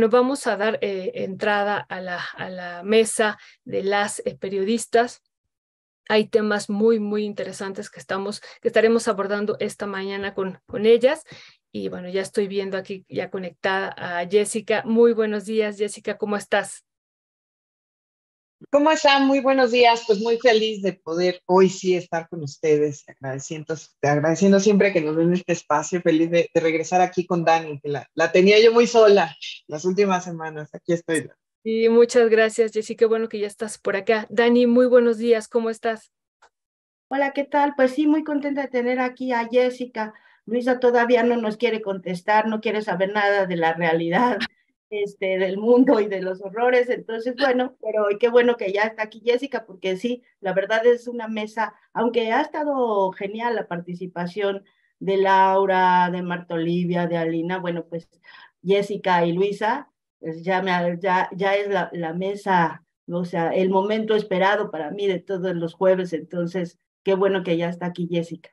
Bueno, vamos a dar eh, entrada a la, a la, mesa de las eh, periodistas. Hay temas muy, muy interesantes que, estamos, que estaremos abordando esta mañana con, con ellas. Y bueno, ya estoy viendo aquí ya conectada a Jessica. Muy buenos días, Jessica, ¿cómo estás? ¿Cómo están? Muy buenos días. Pues muy feliz de poder hoy sí estar con ustedes, agradeciendo, agradeciendo siempre que nos den este espacio, feliz de, regresar aquí con Dani, que la, la, tenía yo muy sola las últimas semanas. Aquí estoy. Y muchas gracias, Jessica. Bueno que ya estás por acá. Dani, muy buenos días. ¿Cómo estás? Hola, ¿qué tal? Pues sí, muy contenta de tener aquí a Jessica. Luisa todavía no nos quiere contestar, no quiere saber nada de la realidad este, del mundo y de los horrores. Entonces, bueno, pero qué bueno que ya está aquí Jessica, porque sí, la verdad es una mesa, aunque ha estado genial la participación de Laura, de Marta Olivia, de Alina, bueno, pues Jessica y Luisa, pues ya, me, ya, ya es la, la mesa, o sea, el momento esperado para mí de todos los jueves, entonces, qué bueno que ya está aquí Jessica.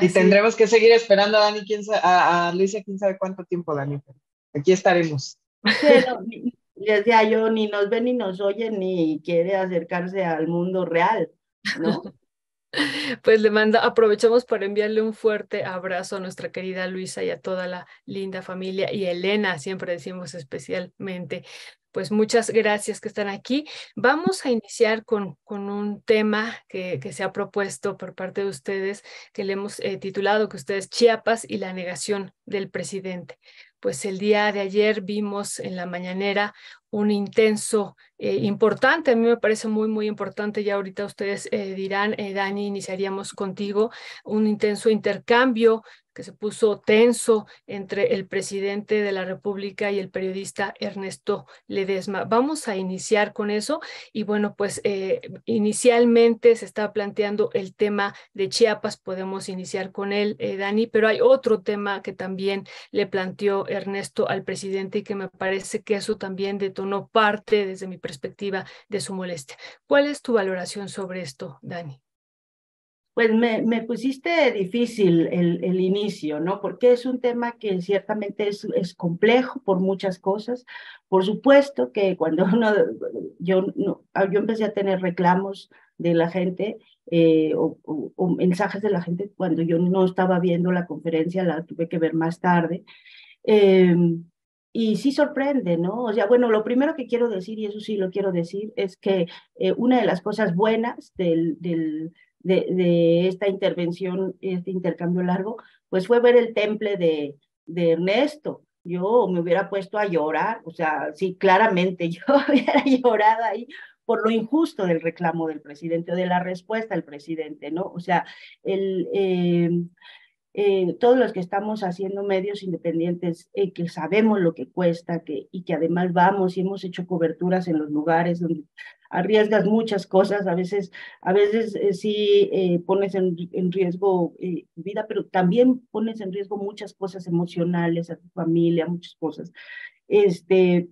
Y tendremos que seguir esperando a Dani, quién a, a Luisa, quién sabe cuánto tiempo, Dani. Aquí estaremos. Pero, decía yo, ni nos ve ni nos oye ni quiere acercarse al mundo real, ¿no? Pues le manda, aprovechamos para enviarle un fuerte abrazo a nuestra querida Luisa y a toda la linda familia y Elena, siempre decimos especialmente. Pues muchas gracias que están aquí. Vamos a iniciar con, con un tema que, que se ha propuesto por parte de ustedes, que le hemos eh, titulado que ustedes Chiapas y la negación del presidente pues el día de ayer vimos en la mañanera un intenso, eh, importante, a mí me parece muy, muy importante, ya ahorita ustedes eh, dirán, eh, Dani, iniciaríamos contigo, un intenso intercambio se puso tenso entre el presidente de la República y el periodista Ernesto Ledesma. Vamos a iniciar con eso y bueno, pues eh, inicialmente se está planteando el tema de Chiapas, podemos iniciar con él, eh, Dani, pero hay otro tema que también le planteó Ernesto al presidente y que me parece que eso también detonó parte, desde mi perspectiva, de su molestia. ¿Cuál es tu valoración sobre esto, Dani? Pues me, me pusiste difícil el, inicio, ¿no? Porque es un tema que ciertamente es, complejo por muchas cosas. Por supuesto que cuando yo, no, yo empecé a tener reclamos de la gente eh, o, mensajes de la gente cuando yo no estaba viendo la conferencia, la tuve que ver más tarde. Eh, y sí sorprende, ¿no? O sea, bueno, lo primero que quiero decir, y eso sí lo quiero decir, es que eh, una de las cosas buenas del de, esta intervención, este intercambio largo, pues fue ver el temple de, de Ernesto. Yo me hubiera puesto a llorar, o sea, sí, claramente yo hubiera llorado ahí por lo injusto del reclamo del presidente o de la respuesta del presidente, ¿no? O sea, el, eh, eh, todos los que estamos haciendo medios independientes, eh, que sabemos lo que cuesta que, y que además vamos y hemos hecho coberturas en los lugares donde arriesgas muchas cosas, a veces, a veces eh, sí eh, pones en, en riesgo eh, vida, pero también pones en riesgo muchas cosas emocionales, a tu familia, muchas cosas. Este,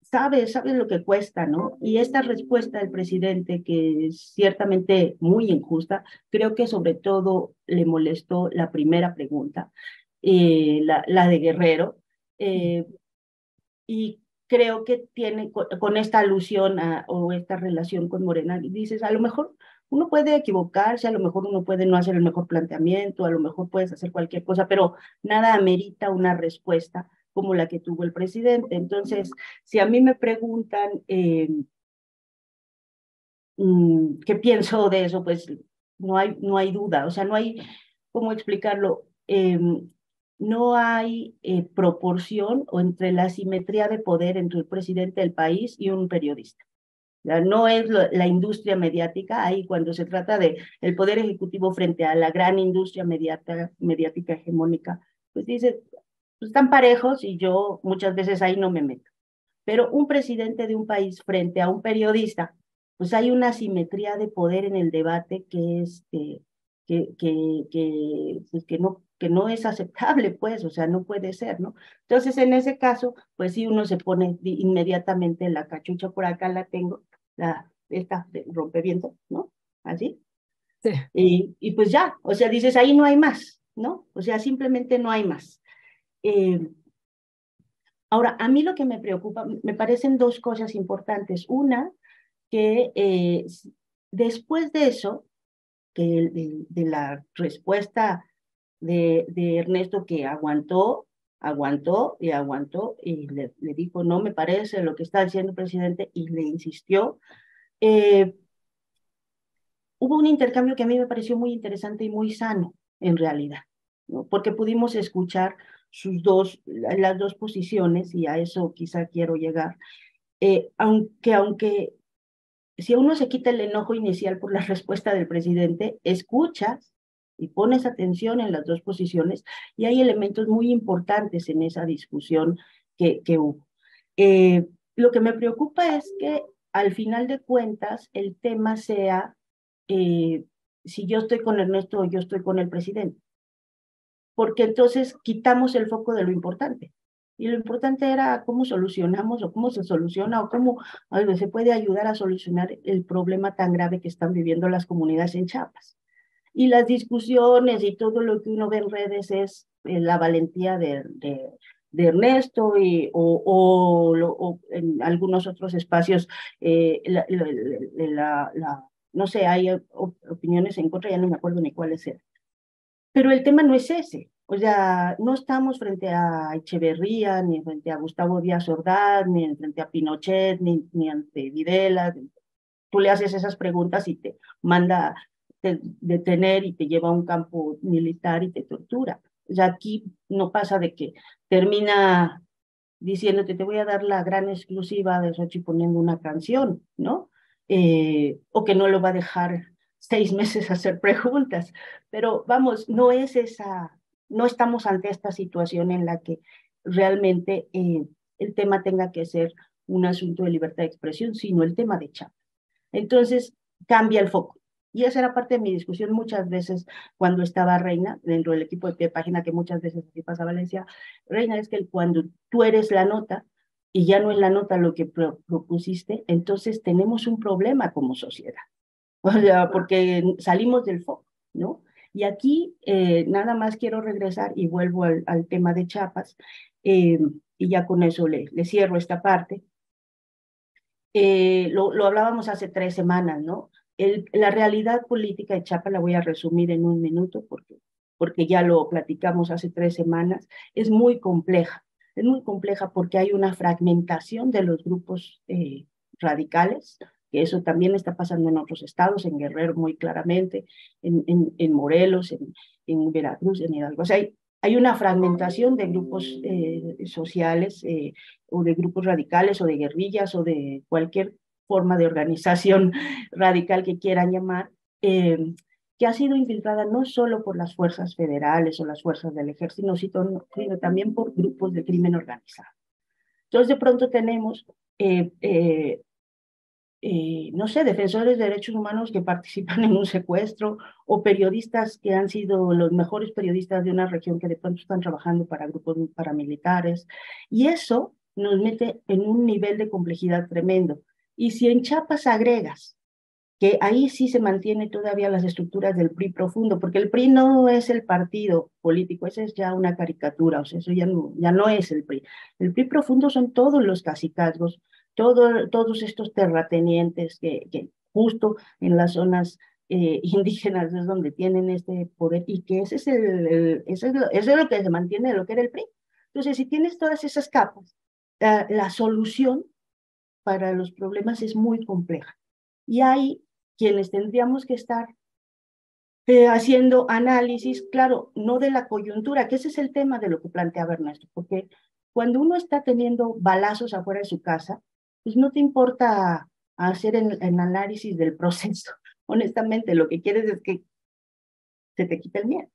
sabes, sabes lo que cuesta, ¿no? Y esta respuesta del presidente, que es ciertamente muy injusta, creo que sobre todo le molestó la primera pregunta, la, la, de Guerrero, y creo que tiene con, esta alusión a, o esta relación con Morena, dices, a lo mejor uno puede equivocarse, a lo mejor uno puede no hacer el mejor planteamiento, a lo mejor puedes hacer cualquier cosa, pero nada amerita una respuesta como la que tuvo el presidente. Entonces, si a mí me preguntan eh, mm, qué pienso de eso, pues no hay, no hay duda, o sea, no hay cómo explicarlo. Em, no hay eh, proporción o entre la simetría de poder entre el presidente del país y un periodista. no es la industria mediática, ahí cuando se trata de poder ejecutivo frente a la gran industria mediática, mediática hegemónica, pues dice, pues están parejos y yo muchas veces ahí no me meto. Pero un presidente de un país frente a un periodista, pues hay una simetría de poder en el debate que, es, que, que, que, pues que no que no es aceptable, pues, o sea, no puede ser, ¿no? Entonces, en ese caso, pues sí, uno se pone inmediatamente la cachucha, por acá la tengo, la, esta rompeviento, ¿no? Así. Sí. Y, y, pues ya, o sea, dices, ahí no hay más, ¿no? O sea, simplemente no hay más. Eh, Ahora, a mí lo que me preocupa, me parecen dos cosas importantes. Una, que eh, después de eso, que de, la respuesta de, Ernesto que aguantó, aguantó y aguantó y le, dijo, no me parece lo que está diciendo el presidente y le insistió. Eh, hubo un intercambio que a mí me pareció muy interesante y muy sano, en realidad, porque pudimos escuchar sus dos, las dos posiciones, y a eso quizá quiero llegar, eh, aunque, aunque si uno se quita el enojo inicial por la respuesta del presidente, escuchas y pones atención en las dos posiciones y hay elementos muy importantes en esa discusión que, que hubo. Eh, lo que me preocupa es que al final de cuentas el tema sea eh, si yo estoy con Ernesto o yo estoy con el presidente, porque entonces quitamos el foco de lo importante. Y lo importante era cómo solucionamos o cómo se soluciona o cómo se puede ayudar a solucionar el problema tan grave que están viviendo las comunidades en Chiapas. Y las discusiones y todo lo que uno ve en redes es eh, la valentía de, de, Ernesto y, o, o, en algunos otros espacios eh, la, la, no sé, hay opiniones en contra, ya no me acuerdo ni cuáles eran. Pero el tema no es ese. O sea, no estamos frente a Echeverría, ni frente a Gustavo Díaz Ordaz, ni frente a Pinochet, ni, ni ante Videla. Tú le haces esas preguntas y te manda detener y te lleva a un campo militar y te tortura. O sea, aquí no pasa de que termina diciéndote, te voy a dar la gran exclusiva de Sochi poniendo una canción, ¿no? Eh, o que no lo va a dejar seis meses hacer preguntas. Pero vamos, no es esa, no estamos ante esta situación en la que realmente eh, el tema tenga que ser un asunto de libertad de expresión, sino el tema de chat. Entonces, cambia el foco. Y esa era parte de mi discusión muchas veces cuando estaba Reina, dentro del equipo de pie página, que muchas veces así pasa Valencia. Reina, es que cuando tú eres la nota y ya no es la nota lo que propusiste, entonces tenemos un problema como sociedad. O sea, porque salimos del foco, ¿no? Y aquí eh, nada más quiero regresar y vuelvo al, tema de Chiapas, eh, y ya con eso le, cierro esta parte. Eh, lo, hablábamos hace tres semanas, ¿no? La realidad política de Chiapas la voy a resumir en un minuto porque, porque ya lo platicamos hace tres semanas. Es muy compleja, es muy compleja porque hay una fragmentación de los grupos radicales, que eso también está pasando en otros estados, en Guerrero muy claramente, en, en, en Morelos, en, en, Veracruz, en Hidalgo. O sea, hay, hay una fragmentación de grupos eh, sociales eh, o de grupos radicales o de guerrillas o de cualquier forma de organización radical que quieran llamar, eh, que ha sido infiltrada no solo por las fuerzas federales o las fuerzas del ejército, sino, también por grupos de crimen organizado. Entonces, de pronto tenemos eh, eh, no sé, defensores de derechos humanos que participan en un secuestro o periodistas que han sido los mejores periodistas de una región que de pronto están trabajando para grupos paramilitares. Y eso nos mete en un nivel de complejidad tremendo. Y si en Chiapas agregas que ahí sí se mantiene todavía las estructuras del PRI profundo, porque el PRI no es el partido político, esa es ya una caricatura, o sea, eso ya no, ya no es el PRI. El PRI profundo son todos los cacicazgos, todos estos terratenientes que, que, justo en las zonas eh, indígenas es donde tienen este poder y que ese es, el, ese es, lo, es lo que se mantiene de lo que era el PRI. Entonces, si tienes todas esas capas, la solución para los problemas es muy compleja. Y hay quienes tendríamos que estar eh, haciendo análisis, claro, no de la coyuntura, que ese es el tema de lo que planteaba Ernesto, porque cuando uno está teniendo balazos afuera de su casa, pues no te importa hacer el, análisis del proceso. Honestamente, lo que quieres es que se te quite el miedo.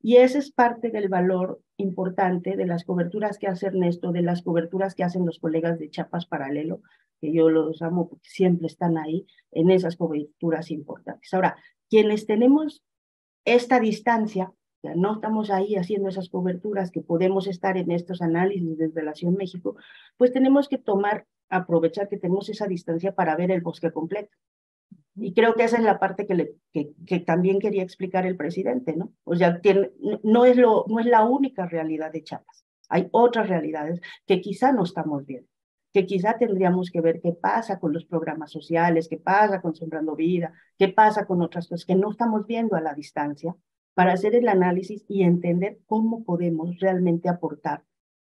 Y ese es parte del valor importante de las coberturas que hace Ernesto, de las coberturas que hacen los colegas de Chapas Paralelo, que yo los amo porque siempre están ahí en esas coberturas importantes. Ahora, quienes tenemos esta distancia, ya no estamos ahí haciendo esas coberturas que podemos estar en estos análisis desde la Ciudad de México, pues tenemos que tomar aprovechar que tenemos esa distancia para ver el bosque completo. Y creo que esa es la parte que, le, que, que también quería explicar el presidente, ¿no? O sea, tiene, no, es lo, no es la única realidad de Chiapas. Hay otras realidades que quizá no estamos viendo, que quizá tendríamos que ver qué pasa con los programas sociales, qué pasa con Sembrando Vida, qué pasa con otras cosas que no estamos viendo a la distancia para hacer el análisis y entender cómo podemos realmente aportar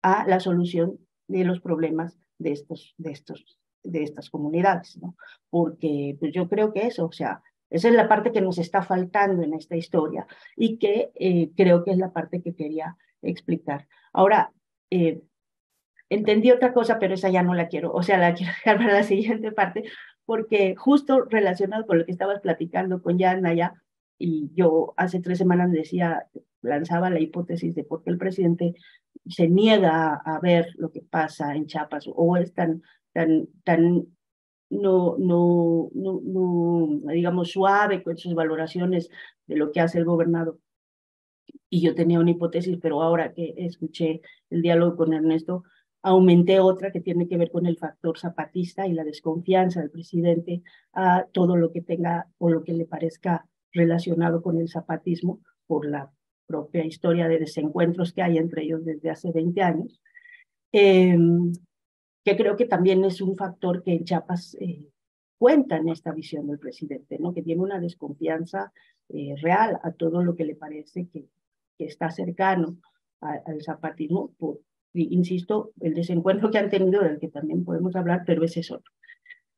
a la solución de los problemas de, estos, de, estos, de estas comunidades, ¿no? Porque pues yo creo que eso, o sea, esa es la parte que nos está faltando en esta historia y que eh, creo que es la parte que quería explicar. Ahora, eh, entendí otra cosa, pero esa ya no la quiero, o sea, la quiero dejar para la siguiente parte, porque justo relacionado con lo que estabas platicando con Yana ya, y yo hace tres semanas decía, lanzaba la hipótesis de por qué el presidente se niega a ver lo que pasa en Chiapas o es tan, tan, tan no, no, no, no, digamos, suave con sus valoraciones de lo que hace el gobernador. Y yo tenía una hipótesis, pero ahora que escuché el diálogo con Ernesto, aumenté otra que tiene que ver con el factor zapatista y la desconfianza del presidente a todo lo que tenga o lo que le parezca relacionado con el zapatismo por la propia historia de desencuentros que hay entre ellos desde hace 20 años, em, que creo que también es un factor que en Chiapas eh, cuenta en esta visión del presidente, ¿no? que tiene una desconfianza eh, real a todo lo que le parece que, que está cercano al zapatismo, por, insisto, el desencuentro que han tenido, del que también podemos hablar, pero ese es otro.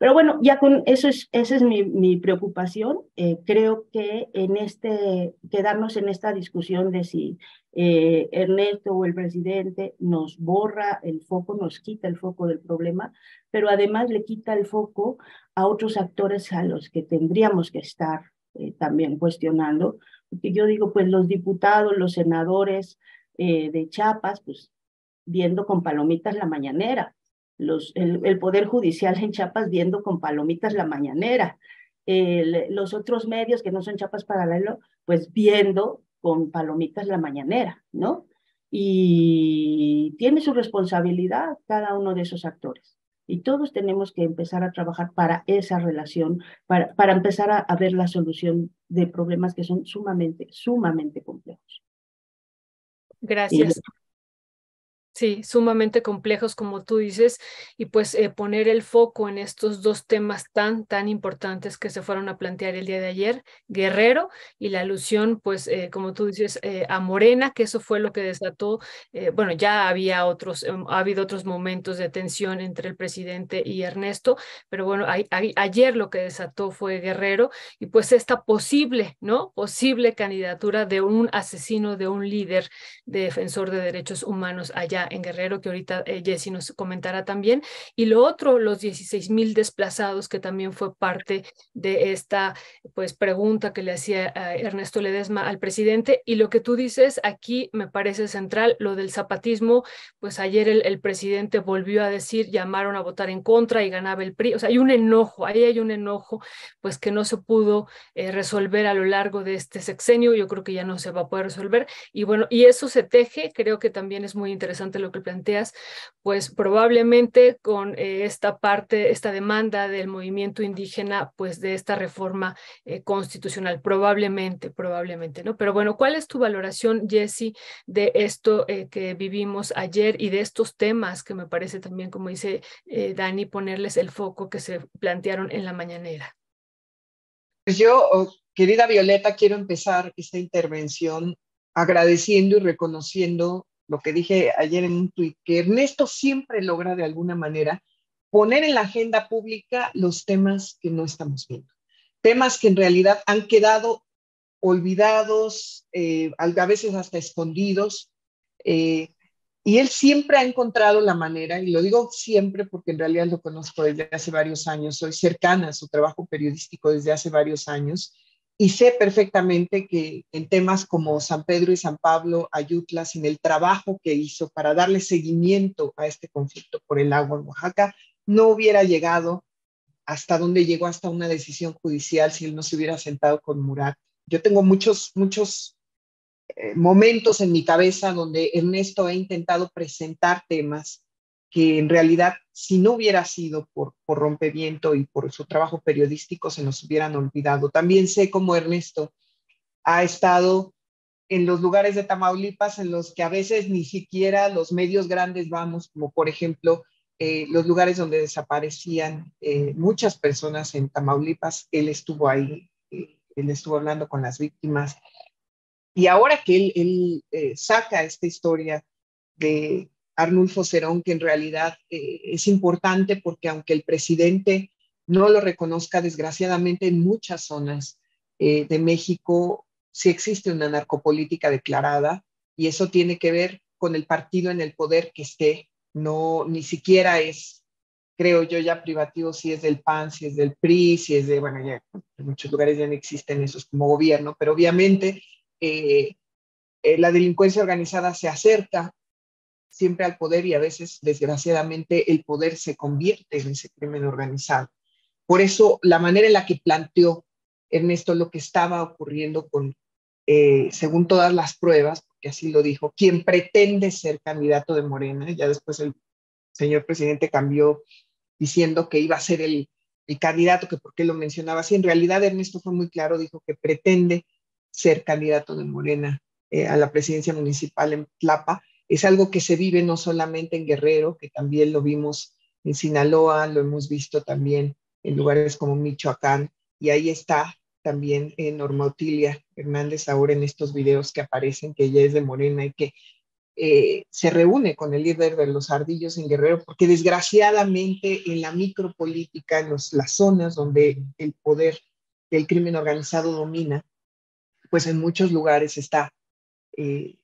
Pero bueno, ya con eso es, esa es mi, mi preocupación. Eh, creo que en este, quedarnos en esta discusión de si eh, Ernesto o el presidente nos borra el foco, nos quita el foco del problema, pero además le quita el foco a otros actores a los que tendríamos que estar eh, también cuestionando. Porque yo digo, pues los diputados, los senadores de Chiapas, pues viendo con palomitas la mañanera los, el, Poder Judicial en Chiapas viendo con palomitas la mañanera, los otros medios que no son Chiapas paralelo, pues viendo con palomitas la mañanera, ¿no? Y tiene su responsabilidad cada uno de esos actores. Y todos tenemos que empezar a trabajar para esa relación, para, para empezar a, a ver la solución de problemas que son sumamente, sumamente complejos. Gracias. Sí, sumamente complejos, como tú dices, y pues eh, poner el foco en estos dos temas tan, tan importantes que se fueron a plantear el día de ayer, Guerrero y la alusión, pues, eh, como tú dices, eh, a Morena, que eso fue lo que desató, bueno, ya había otros, em, ha habido otros momentos de tensión entre el presidente y Ernesto, pero bueno, ayer lo que desató fue Guerrero y pues esta posible, ¿no? Posible candidatura de un asesino, de un líder defensor de derechos humanos allá en Guerrero, que ahorita eh, Jessy nos comentará también. Y lo otro, los 16 mil desplazados, que también fue parte de esta pues, pregunta que le hacía Ernesto Ledesma al presidente. Y lo que tú dices aquí me parece central, lo del zapatismo, pues ayer el, presidente volvió a decir, llamaron a votar en contra y ganaba el PRI. O sea, hay un enojo, ahí hay un enojo, pues que no se pudo eh, resolver a lo largo de este sexenio. Yo creo que ya no se va a poder resolver. Y bueno, y eso se teje, creo que también es muy interesante lo que planteas, pues probablemente con eh, esta parte, esta demanda del movimiento indígena, pues de esta reforma eh, constitucional, probablemente, probablemente, ¿no? Pero bueno, ¿cuál es tu valoración, Jesse, de esto eh, que vivimos ayer y de estos temas que me parece también, como dice Dani, ponerles el foco que se plantearon en la mañanera? Pues yo, oh, querida Violeta, quiero empezar esta intervención agradeciendo y reconociendo lo que dije ayer en un tuit, que Ernesto siempre logra de alguna manera poner en la agenda pública los temas que no estamos viendo, temas que en realidad han quedado olvidados, eh, a veces hasta escondidos, eh, y él siempre ha encontrado la manera, y lo digo siempre porque en realidad lo conozco desde hace varios años, soy cercana a su trabajo periodístico desde hace varios años, y sé perfectamente que en temas como San Pedro y San Pablo, Ayutla, sin el trabajo que hizo para darle seguimiento a este conflicto por el agua en Oaxaca, no hubiera llegado hasta donde llegó, hasta una decisión judicial si él no se hubiera sentado con Murat. Yo tengo muchos, muchos eh, momentos en mi cabeza donde Ernesto ha intentado presentar temas que en realidad si no hubiera sido por, por Rompeviento y por su trabajo periodístico se nos hubieran olvidado. También sé cómo Ernesto ha estado en los lugares de Tamaulipas en los que a veces ni siquiera los medios grandes vamos, como por ejemplo eh, los lugares donde desaparecían eh, muchas personas en Tamaulipas. Él estuvo ahí, eh, él estuvo hablando con las víctimas. Y ahora que él, él saca esta historia de Arnulfo Cerón, que en realidad es importante porque aunque el presidente no lo reconozca, desgraciadamente en muchas zonas de México si existe una narcopolítica declarada y eso tiene que ver con el partido en el poder que esté, no ni siquiera es, creo yo, ya privativo si es del PAN, si es del PRI, si es de, bueno, ya en muchos lugares ya no existen esos como gobierno, pero obviamente eh, eh, la delincuencia organizada se acerca siempre al poder y a veces, desgraciadamente, el poder se convierte en ese crimen organizado. Por eso, la manera en la que planteó Ernesto lo que estaba ocurriendo con, eh, según todas las pruebas, porque así lo dijo, quien pretende ser candidato de Morena, ya después el señor presidente cambió diciendo que iba a ser el, el candidato, que por qué lo mencionaba así, en realidad Ernesto fue muy claro, dijo que pretende ser candidato de Morena eh, a la presidencia municipal en Tlapa. Es algo que se vive no solamente en Guerrero, que también lo vimos en Sinaloa, lo hemos visto también en lugares como Michoacán, y ahí está también en Norma Otilia Hernández ahora en estos videos que aparecen, que ella es de Morena y que eh, se reúne con el líder de los ardillos en Guerrero, porque desgraciadamente en la micropolítica, en las zonas donde el poder del crimen organizado domina, pues en muchos lugares está eh,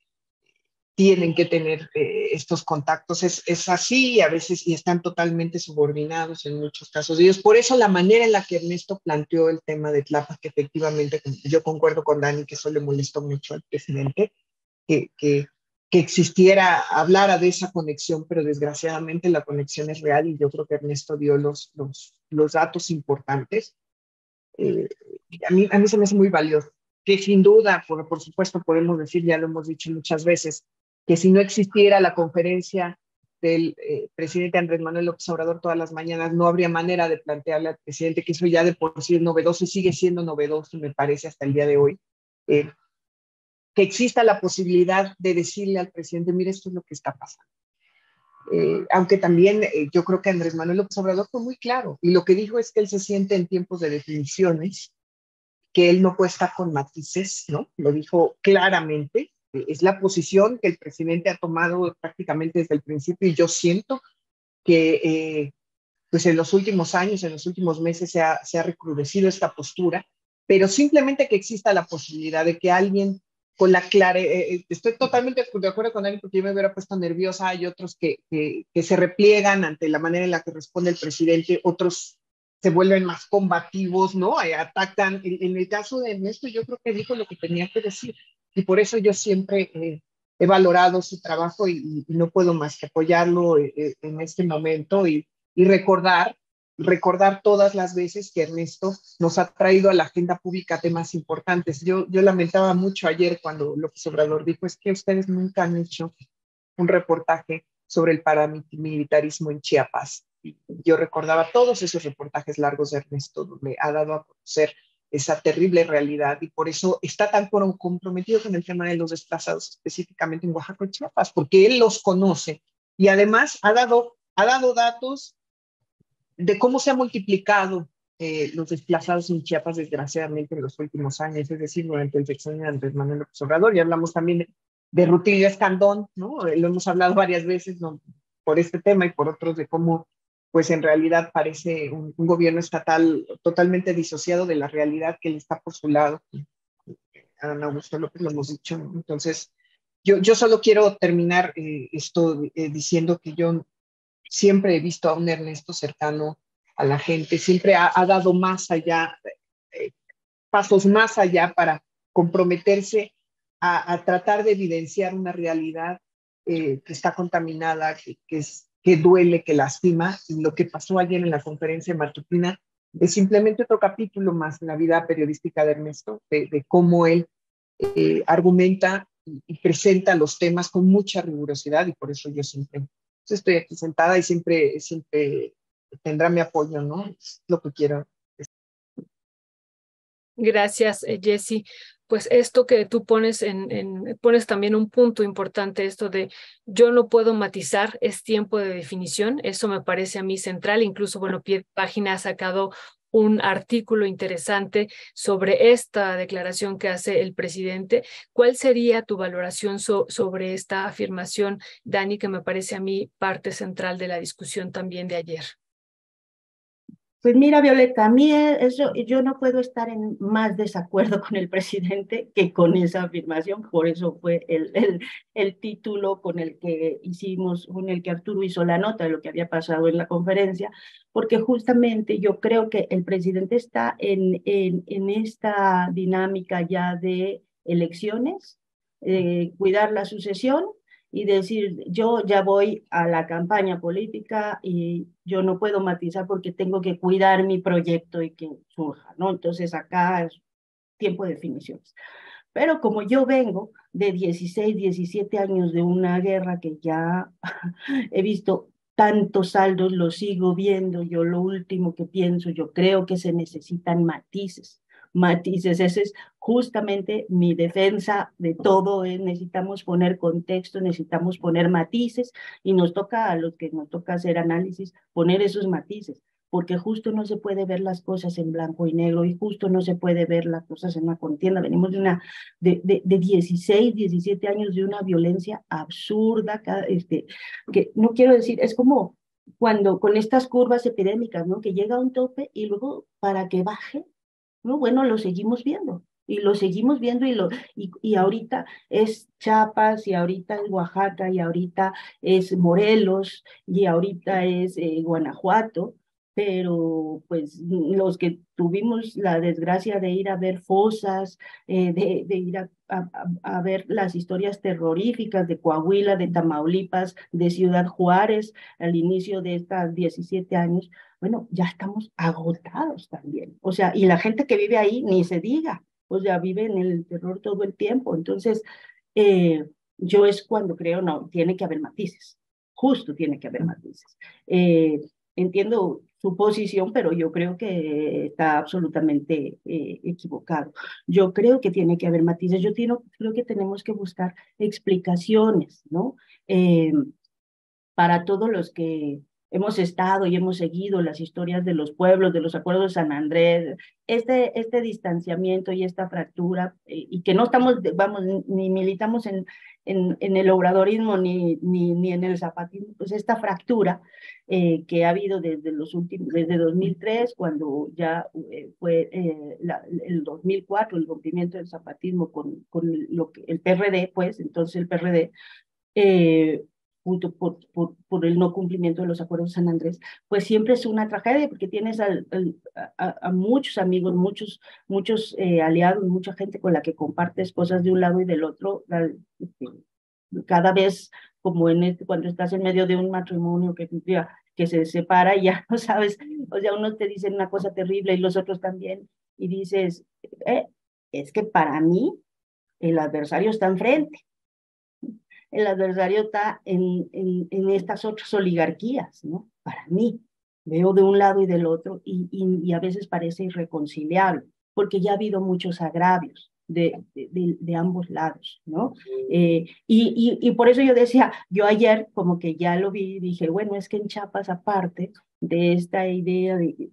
tienen que tener eh, estos contactos. Es, es, así a veces y están totalmente subordinados en muchos casos de ellos. Por eso la manera en la que Ernesto planteó el tema de Tlapa, que efectivamente yo concuerdo con Dani, que eso le molestó mucho al presidente, que, que, que existiera, hablara de esa conexión, pero desgraciadamente la conexión es real y yo creo que Ernesto dio los, los, los datos importantes. Eh, a, mí, a mí se me hace muy valioso que sin duda, por, por, supuesto, podemos decir, ya lo hemos dicho muchas veces, que si no existiera la conferencia del eh, presidente Andrés Manuel López Obrador todas las mañanas, no habría manera de plantearle al presidente que eso ya de por sí es novedoso y sigue siendo novedoso, me parece, hasta el día de hoy, eh, que exista la posibilidad de decirle al presidente, mire, esto es lo que está pasando. Eh, aunque también yo creo que Andrés Manuel López Obrador fue muy claro y lo que dijo es que él se siente en tiempos de definiciones, que él no puede estar con matices, ¿no? Lo dijo claramente, es la posición que el presidente ha tomado prácticamente desde el principio y yo siento que eh, pues en los últimos años, en los últimos meses se ha, recrudecido esta postura, pero simplemente que exista la posibilidad de que alguien con la clara, eh, eh, estoy totalmente de acuerdo con él porque yo me hubiera puesto nerviosa, hay otros que, se repliegan ante la manera en la que responde el presidente, otros se vuelven más combativos, ¿no? Atacan. En, en el caso de Ernesto, yo creo que dijo lo que tenía que decir y por eso yo siempre eh, he valorado su trabajo y, no puedo más que apoyarlo eh, eh, en este momento y, y, recordar, recordar todas las veces que Ernesto nos ha traído a la agenda pública temas importantes. Yo, yo lamentaba mucho ayer cuando López Obrador dijo, es que ustedes nunca han hecho un reportaje sobre el paramilitarismo en Chiapas. Y yo recordaba todos esos reportajes largos de Ernesto, donde ha dado a conocer esa terrible realidad y por eso está tan comprometido con el tema de los desplazados, específicamente en Oaxaca y Chiapas, porque él los conoce y además ha dado, ha dado datos de cómo se han multiplicado eh, los desplazados en Chiapas, desgraciadamente, en los últimos años, es decir, durante el sexenio de Andrés Manuel López Obrador, y hablamos también de, de Rutilio Escandón, ¿no? Lo hemos hablado varias veces ¿no? por este tema y por otros de cómo pues en realidad parece un, gobierno estatal totalmente disociado de la realidad que él está por su lado. Ana Augusto López lo hemos dicho. Entonces, yo, yo solo quiero terminar eh, esto eh, diciendo que yo siempre he visto a un Ernesto cercano a la gente, siempre ha, dado más allá, eh, pasos más allá para comprometerse a, tratar de evidenciar una realidad que está contaminada, que es que duele, que lastima. Y lo que pasó ayer en la conferencia matutina es simplemente otro capítulo más en la vida periodística de Ernesto, de, cómo él eh, argumenta y, presenta los temas con mucha rigurosidad y por eso yo siempre estoy aquí sentada y siempre, siempre tendrá mi apoyo, ¿no? Es lo que quiero. Gracias, eh, Jesse. Pues esto que tú pones en, pones también un punto importante, esto de yo no puedo matizar, es tiempo de definición, eso me parece a mí central, incluso, bueno, Pie Página ha sacado un artículo interesante sobre esta declaración que hace el presidente. ¿Cuál sería tu valoración sobre esta afirmación, Dani, que me parece a mí parte central de la discusión también de ayer? Pues mira, Violeta, a mí eso, yo no puedo estar en más desacuerdo con el presidente que con esa afirmación, por eso fue el, el, el, título con el que hicimos, con el que Arturo hizo la nota de lo que había pasado en la conferencia, porque justamente yo creo que el presidente está en, en, en esta dinámica ya de elecciones, eh, cuidar la sucesión y decir, yo ya voy a la campaña política y yo no puedo matizar porque tengo que cuidar mi proyecto y que surja, ¿no? Entonces acá es tiempo de definiciones. Pero como yo vengo de 16, 17 años de una guerra que ya he visto tantos saldos, lo sigo viendo, yo lo último que pienso, yo creo que se necesitan matices matices. Esa es justamente mi defensa de todo. ¿eh? Necesitamos poner contexto, necesitamos poner matices y nos toca a los que nos toca hacer análisis poner esos matices porque justo no se puede ver las cosas en blanco y negro y justo no se puede ver las cosas en una contienda. Venimos de una de, de, de 16, 17 años de una violencia absurda, este, que no quiero decir, es como cuando con estas curvas epidémicas, ¿no? Que llega a un tope y luego para que baje bueno, lo seguimos viendo y lo seguimos viendo y, lo, y, y, ahorita es Chiapas y ahorita es Oaxaca y ahorita es Morelos y ahorita es eh, Guanajuato, pero pues los que tuvimos la desgracia de ir a ver fosas, eh, de, de, ir a, a, a, ver las historias terroríficas de Coahuila, de Tamaulipas, de Ciudad Juárez al inicio de estos 17 años, bueno, ya estamos agotados también. O sea, y la gente que vive ahí, ni se diga, o sea, vive en el terror todo el tiempo. Entonces, eh, yo es cuando creo, no, tiene que haber matices, justo tiene que haber matices. Eh, entiendo su posición, pero yo creo que está absolutamente eh, equivocado. Yo creo que tiene que haber matices, yo creo que tenemos que buscar explicaciones, ¿no? Eh, para todos los que hemos estado y hemos seguido las historias de los pueblos, de los acuerdos de San Andrés, este, este distanciamiento y esta fractura, eh, y que no estamos, vamos, ni militamos en, en, en el obradorismo ni, ni, ni, en el zapatismo, pues esta fractura eh, que ha habido desde los últimos, desde 2003, cuando ya eh, fue eh, la, el 2004 el rompimiento del zapatismo con, con lo que, el PRD, pues entonces el PRD eh, por, por, por, el no cumplimiento de los acuerdos de San Andrés, pues siempre es una tragedia porque tienes al, al, a, a, muchos amigos, muchos, muchos eh, aliados, mucha gente con la que compartes cosas de un lado y del otro, este, cada vez como en este, cuando estás en medio de un matrimonio que, que se separa y ya no sabes, o sea, unos te dicen una cosa terrible y los otros también, y dices, eh, es que para mí el adversario está enfrente el adversario está en, en, en, estas otras oligarquías, ¿no? Para mí, veo de un lado y del otro y, y, y a veces parece irreconciliable, porque ya ha habido muchos agravios. De, de, de ambos lados, ¿no? Eh, y, y, y por eso yo decía, yo ayer como que ya lo vi, dije, bueno, es que en Chiapas, aparte de esta idea de,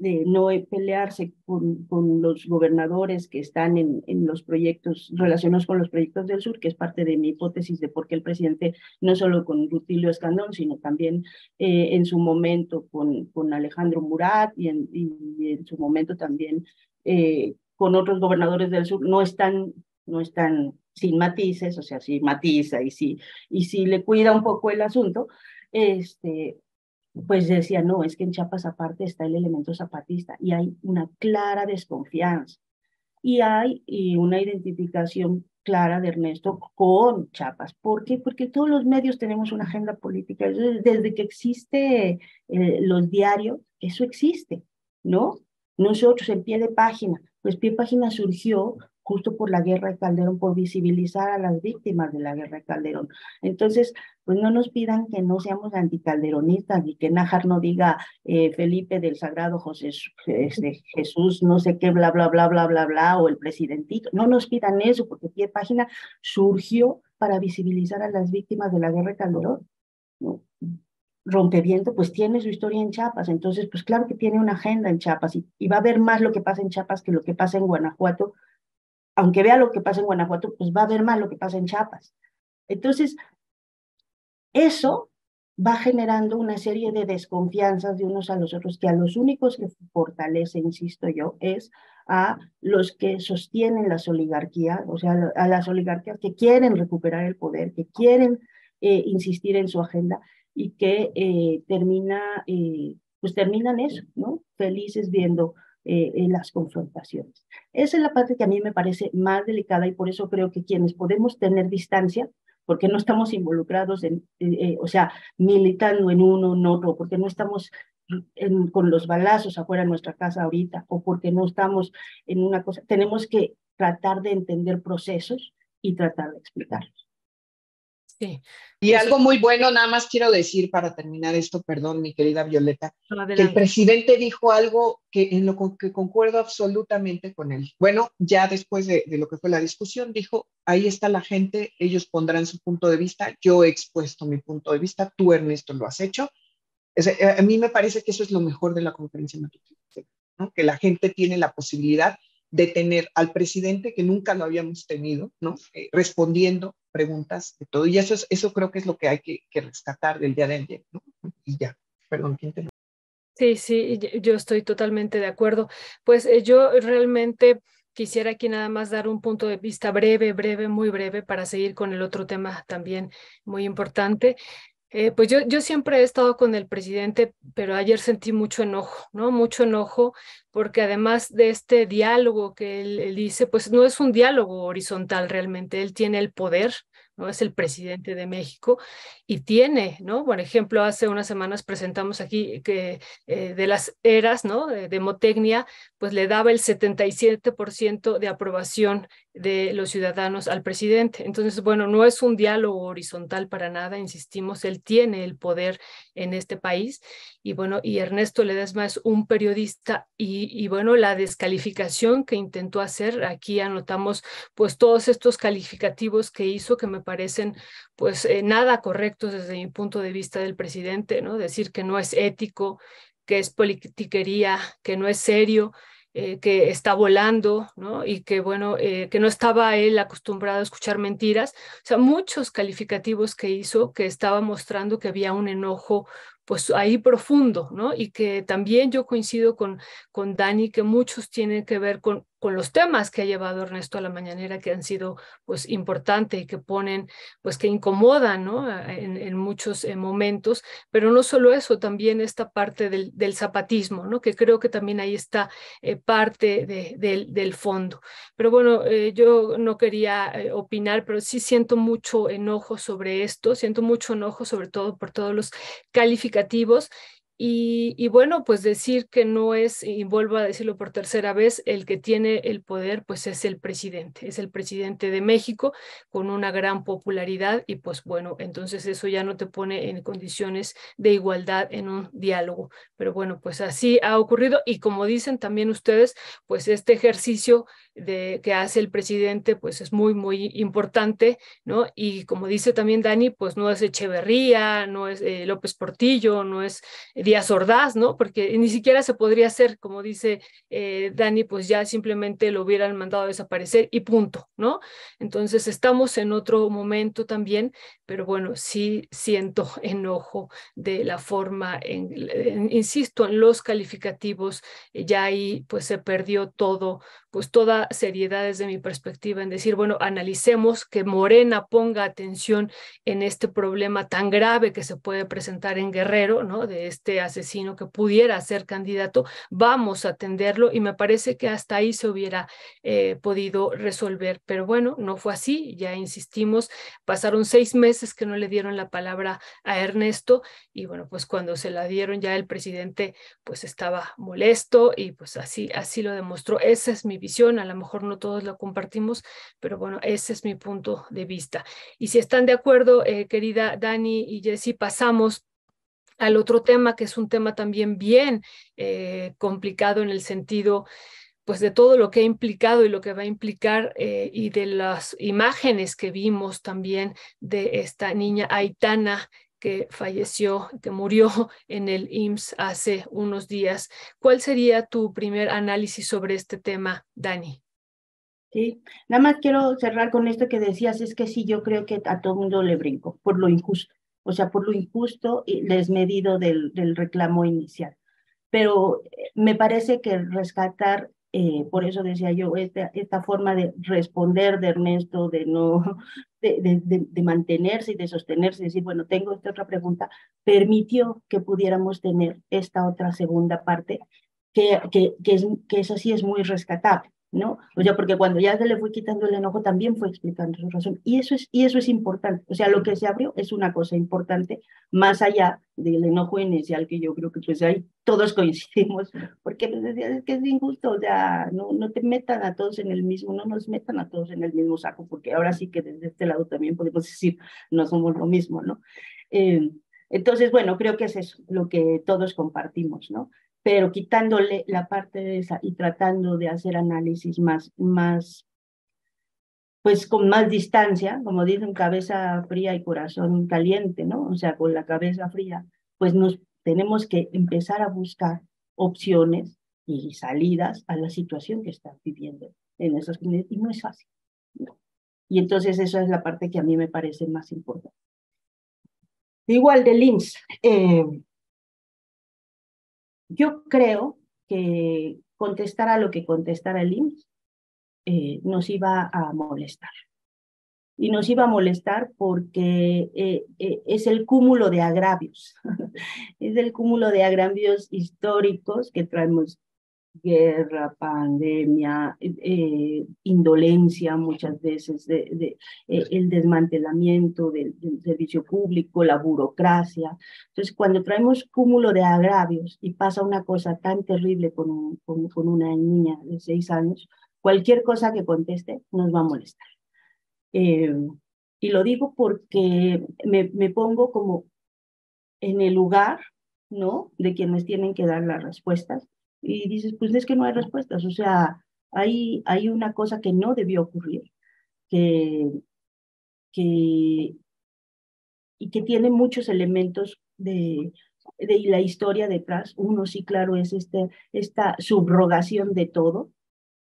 de no pelearse con, con, los gobernadores que están en, en, los proyectos relacionados con los proyectos del sur, que es parte de mi hipótesis de por qué el presidente, no solo con Rutilio Escandón, sino también eh, en su momento con, con Alejandro Murat y en, y en, su momento también eh, con otros gobernadores del sur, no están, no están sin matices, o sea, sí matiza y sí, y sí le cuida un poco el asunto, este, pues decía, no, es que en Chiapas aparte está el elemento zapatista y hay una clara desconfianza y hay y una identificación clara de Ernesto con Chiapas. ¿Por qué? Porque todos los medios tenemos una agenda política. Desde que existe eh, los diarios, eso existe, ¿no? Nosotros en pie de página, pues pie de página surgió justo por la guerra de Calderón, por visibilizar a las víctimas de la guerra de Calderón. Entonces, pues no nos pidan que no seamos anticalderonistas y que Nájar no diga eh, Felipe del Sagrado José este, Jesús, no sé qué, bla, bla, bla, bla, bla, bla, o el presidentito. No nos pidan eso, porque Pie Página surgió para visibilizar a las víctimas de la guerra de Calderón. ¿no? Rompeviento, pues tiene su historia en Chiapas, entonces, pues claro que tiene una agenda en Chiapas y, y va a ver más lo que pasa en Chiapas que lo que pasa en Guanajuato, aunque vea lo que pasa en Guanajuato, pues va a ver más lo que pasa en Chiapas. Entonces, eso va generando una serie de desconfianzas de unos a los otros, que a los únicos que fortalece, insisto yo, es a los que sostienen las oligarquías, o sea, a las oligarquías que quieren recuperar el poder, que quieren eh, insistir en su agenda y que eh, termina, eh, pues terminan eso, ¿no? Felices viendo eh, las confrontaciones. Esa es la parte que a mí me parece más delicada y por eso creo que quienes podemos tener distancia, porque no estamos involucrados en, o sea, militando en uno, en otro, porque no estamos con los balazos afuera de nuestra casa ahorita, o porque no estamos en una cosa, tenemos que tratar de entender procesos y tratar de explicarlos. Y algo muy bueno, nada más quiero decir para terminar esto, perdón, mi querida Violeta, que el presidente dijo algo que en lo que concuerdo absolutamente con él. Bueno, ya después de, de, lo que fue la discusión, dijo, ahí está la gente, ellos pondrán su punto de vista, yo he expuesto mi punto de vista, tú Ernesto lo has hecho. Eh, a mí me parece que eso es lo mejor de la conferencia matutina, ¿no? que la gente tiene la posibilidad de tener al presidente que nunca lo habíamos tenido, ¿no? Eh, respondiendo preguntas de todo. Y eso, es, eso creo que es lo que hay que, rescatar del día de ayer, ¿no? Y ya, perdón, ¿quién te Sí, sí, yo estoy totalmente de acuerdo. Pues eh, yo realmente quisiera aquí nada más dar un punto de vista breve, breve, muy breve, para seguir con el otro tema también muy importante. Eh, pues yo, yo siempre he estado con el presidente, pero ayer sentí mucho enojo, ¿no? Mucho enojo, porque además de este diálogo que él, él dice, pues no es un diálogo horizontal realmente, él tiene el poder, ¿no? Es el presidente de México y tiene, ¿no? Por ejemplo, hace unas semanas presentamos aquí que eh, de las eras, ¿no? De, de Motecnia, pues le daba el 77% de aprobación de los ciudadanos al presidente. Entonces, bueno, no es un diálogo horizontal para nada, insistimos, él tiene el poder en este país y bueno, y Ernesto Ledesma es un periodista y, bueno, la descalificación que intentó hacer, aquí anotamos pues todos estos calificativos que hizo que me parecen pues eh, nada correctos desde mi punto de vista del presidente, ¿no? Decir que no es ético, que es politiquería, que no es serio, eh, que está volando, ¿no? Y que, bueno, eh, que no estaba él acostumbrado a escuchar mentiras. O sea, muchos calificativos que hizo que estaba mostrando que había un enojo pues ahí profundo, ¿no? Y que también yo coincido con, con Dani, que muchos tienen que ver con, con los temas que ha llevado Ernesto a la mañanera, que han sido pues importantes y que ponen, pues que incomodan, ¿no? En, muchos eh, momentos, pero no solo eso, también esta parte del, zapatismo, ¿no? Que creo que también ahí está eh, parte de, de, del fondo. Pero bueno, eh, yo no quería opinar, pero sí siento mucho enojo sobre esto, siento mucho enojo sobre todo por todos los calificativos y, y, bueno, pues decir que no es, y vuelvo a decirlo por tercera vez, el que tiene el poder, pues es el presidente, es el presidente de México con una gran popularidad y pues bueno, entonces eso ya no te pone en condiciones de igualdad en un diálogo. Pero bueno, pues así ha ocurrido y como dicen también ustedes, pues este ejercicio de, que hace el presidente, pues es muy, muy importante, ¿no? Y como dice también Dani, pues no es Echeverría, no es eh, López Portillo, no es Díaz Ordaz, ¿no? Porque ni siquiera se podría hacer, como dice eh, Dani, pues ya simplemente lo hubieran mandado a desaparecer y punto, ¿no? Entonces estamos en otro momento también, pero bueno, sí siento enojo de la forma, en, insisto, en los calificativos, ya ahí pues se perdió todo, pues toda seriedad desde mi perspectiva en decir, bueno, analicemos que Morena ponga atención en este problema tan grave que se puede presentar en Guerrero, ¿no? De este asesino que pudiera ser candidato, vamos a atenderlo y me parece que hasta ahí se hubiera eh, podido resolver, pero bueno, no fue así, ya insistimos, pasaron seis meses que no le dieron la palabra a Ernesto y bueno, pues cuando se la dieron ya el presidente pues estaba molesto y pues así, así lo demostró, esa es mi visión, a lo mejor no todos lo compartimos, pero bueno, ese es mi punto de vista. Y si están de acuerdo, eh, querida Dani y Jessie, pasamos al otro tema, que es un tema también bien eh, complicado en el sentido pues de todo lo que ha implicado y lo que va a implicar eh, y de las imágenes que vimos también de esta niña Aitana que falleció, que murió en el IMSS hace unos días. ¿Cuál sería tu primer análisis sobre este tema, Dani? Sí, nada más quiero cerrar con esto que decías, es que sí, yo creo que a todo mundo le brinco por lo injusto, o sea, por lo injusto y desmedido del, del reclamo inicial. Pero eh, me parece que rescatar eh, por eso decía yo, esta, esta forma de responder de Ernesto, de no, de, de, de, mantenerse y de sostenerse, decir, bueno, tengo esta otra pregunta, permitió que pudiéramos tener esta otra segunda parte, que, que, que, es, que eso sí es muy rescatable. ¿No? O sea, porque cuando ya se le fue quitando el enojo, también fue explicando su razón. Y eso es, y eso es importante. O sea, lo que se abrió es una cosa importante, más allá del enojo inicial, que yo creo que pues ahí todos coincidimos, porque pues, es que es injusto, o no, no te metan a todos en el mismo, no nos metan a todos en el mismo saco, porque ahora sí que desde este lado también podemos decir, no somos lo mismo, ¿no? Eh, entonces, bueno, creo que es eso lo que todos compartimos, ¿no? Pero quitándole la parte de esa y tratando de hacer análisis más, más, pues con más distancia, como dicen, cabeza fría y corazón caliente, ¿no? O sea, con la cabeza fría, pues nos tenemos que empezar a buscar opciones y salidas a la situación que están viviendo en esas comunidades, y no es fácil. Y entonces esa es la parte que a mí me parece más importante. Igual de IMSS, eh, yo creo que contestar a lo que contestara el IMSS eh, nos iba a molestar. Y nos iba a molestar porque eh, eh, es el cúmulo de agravios, es el cúmulo de agravios históricos que traemos guerra, pandemia, eh, indolencia muchas veces, de, eh, el desmantelamiento del, servicio público, la burocracia. Entonces, cuando traemos cúmulo de agravios y pasa una cosa tan terrible con, con, una niña de seis años, cualquier cosa que conteste nos va a molestar. Eh, y lo digo porque me, me pongo como en el lugar, ¿no? De quienes tienen que dar las respuestas y dices, pues es que no hay respuestas, o sea, hay, hay una cosa que no debió ocurrir, que, que, y que tiene muchos elementos de, de la historia detrás. Uno sí, claro, es este, esta subrogación de todo,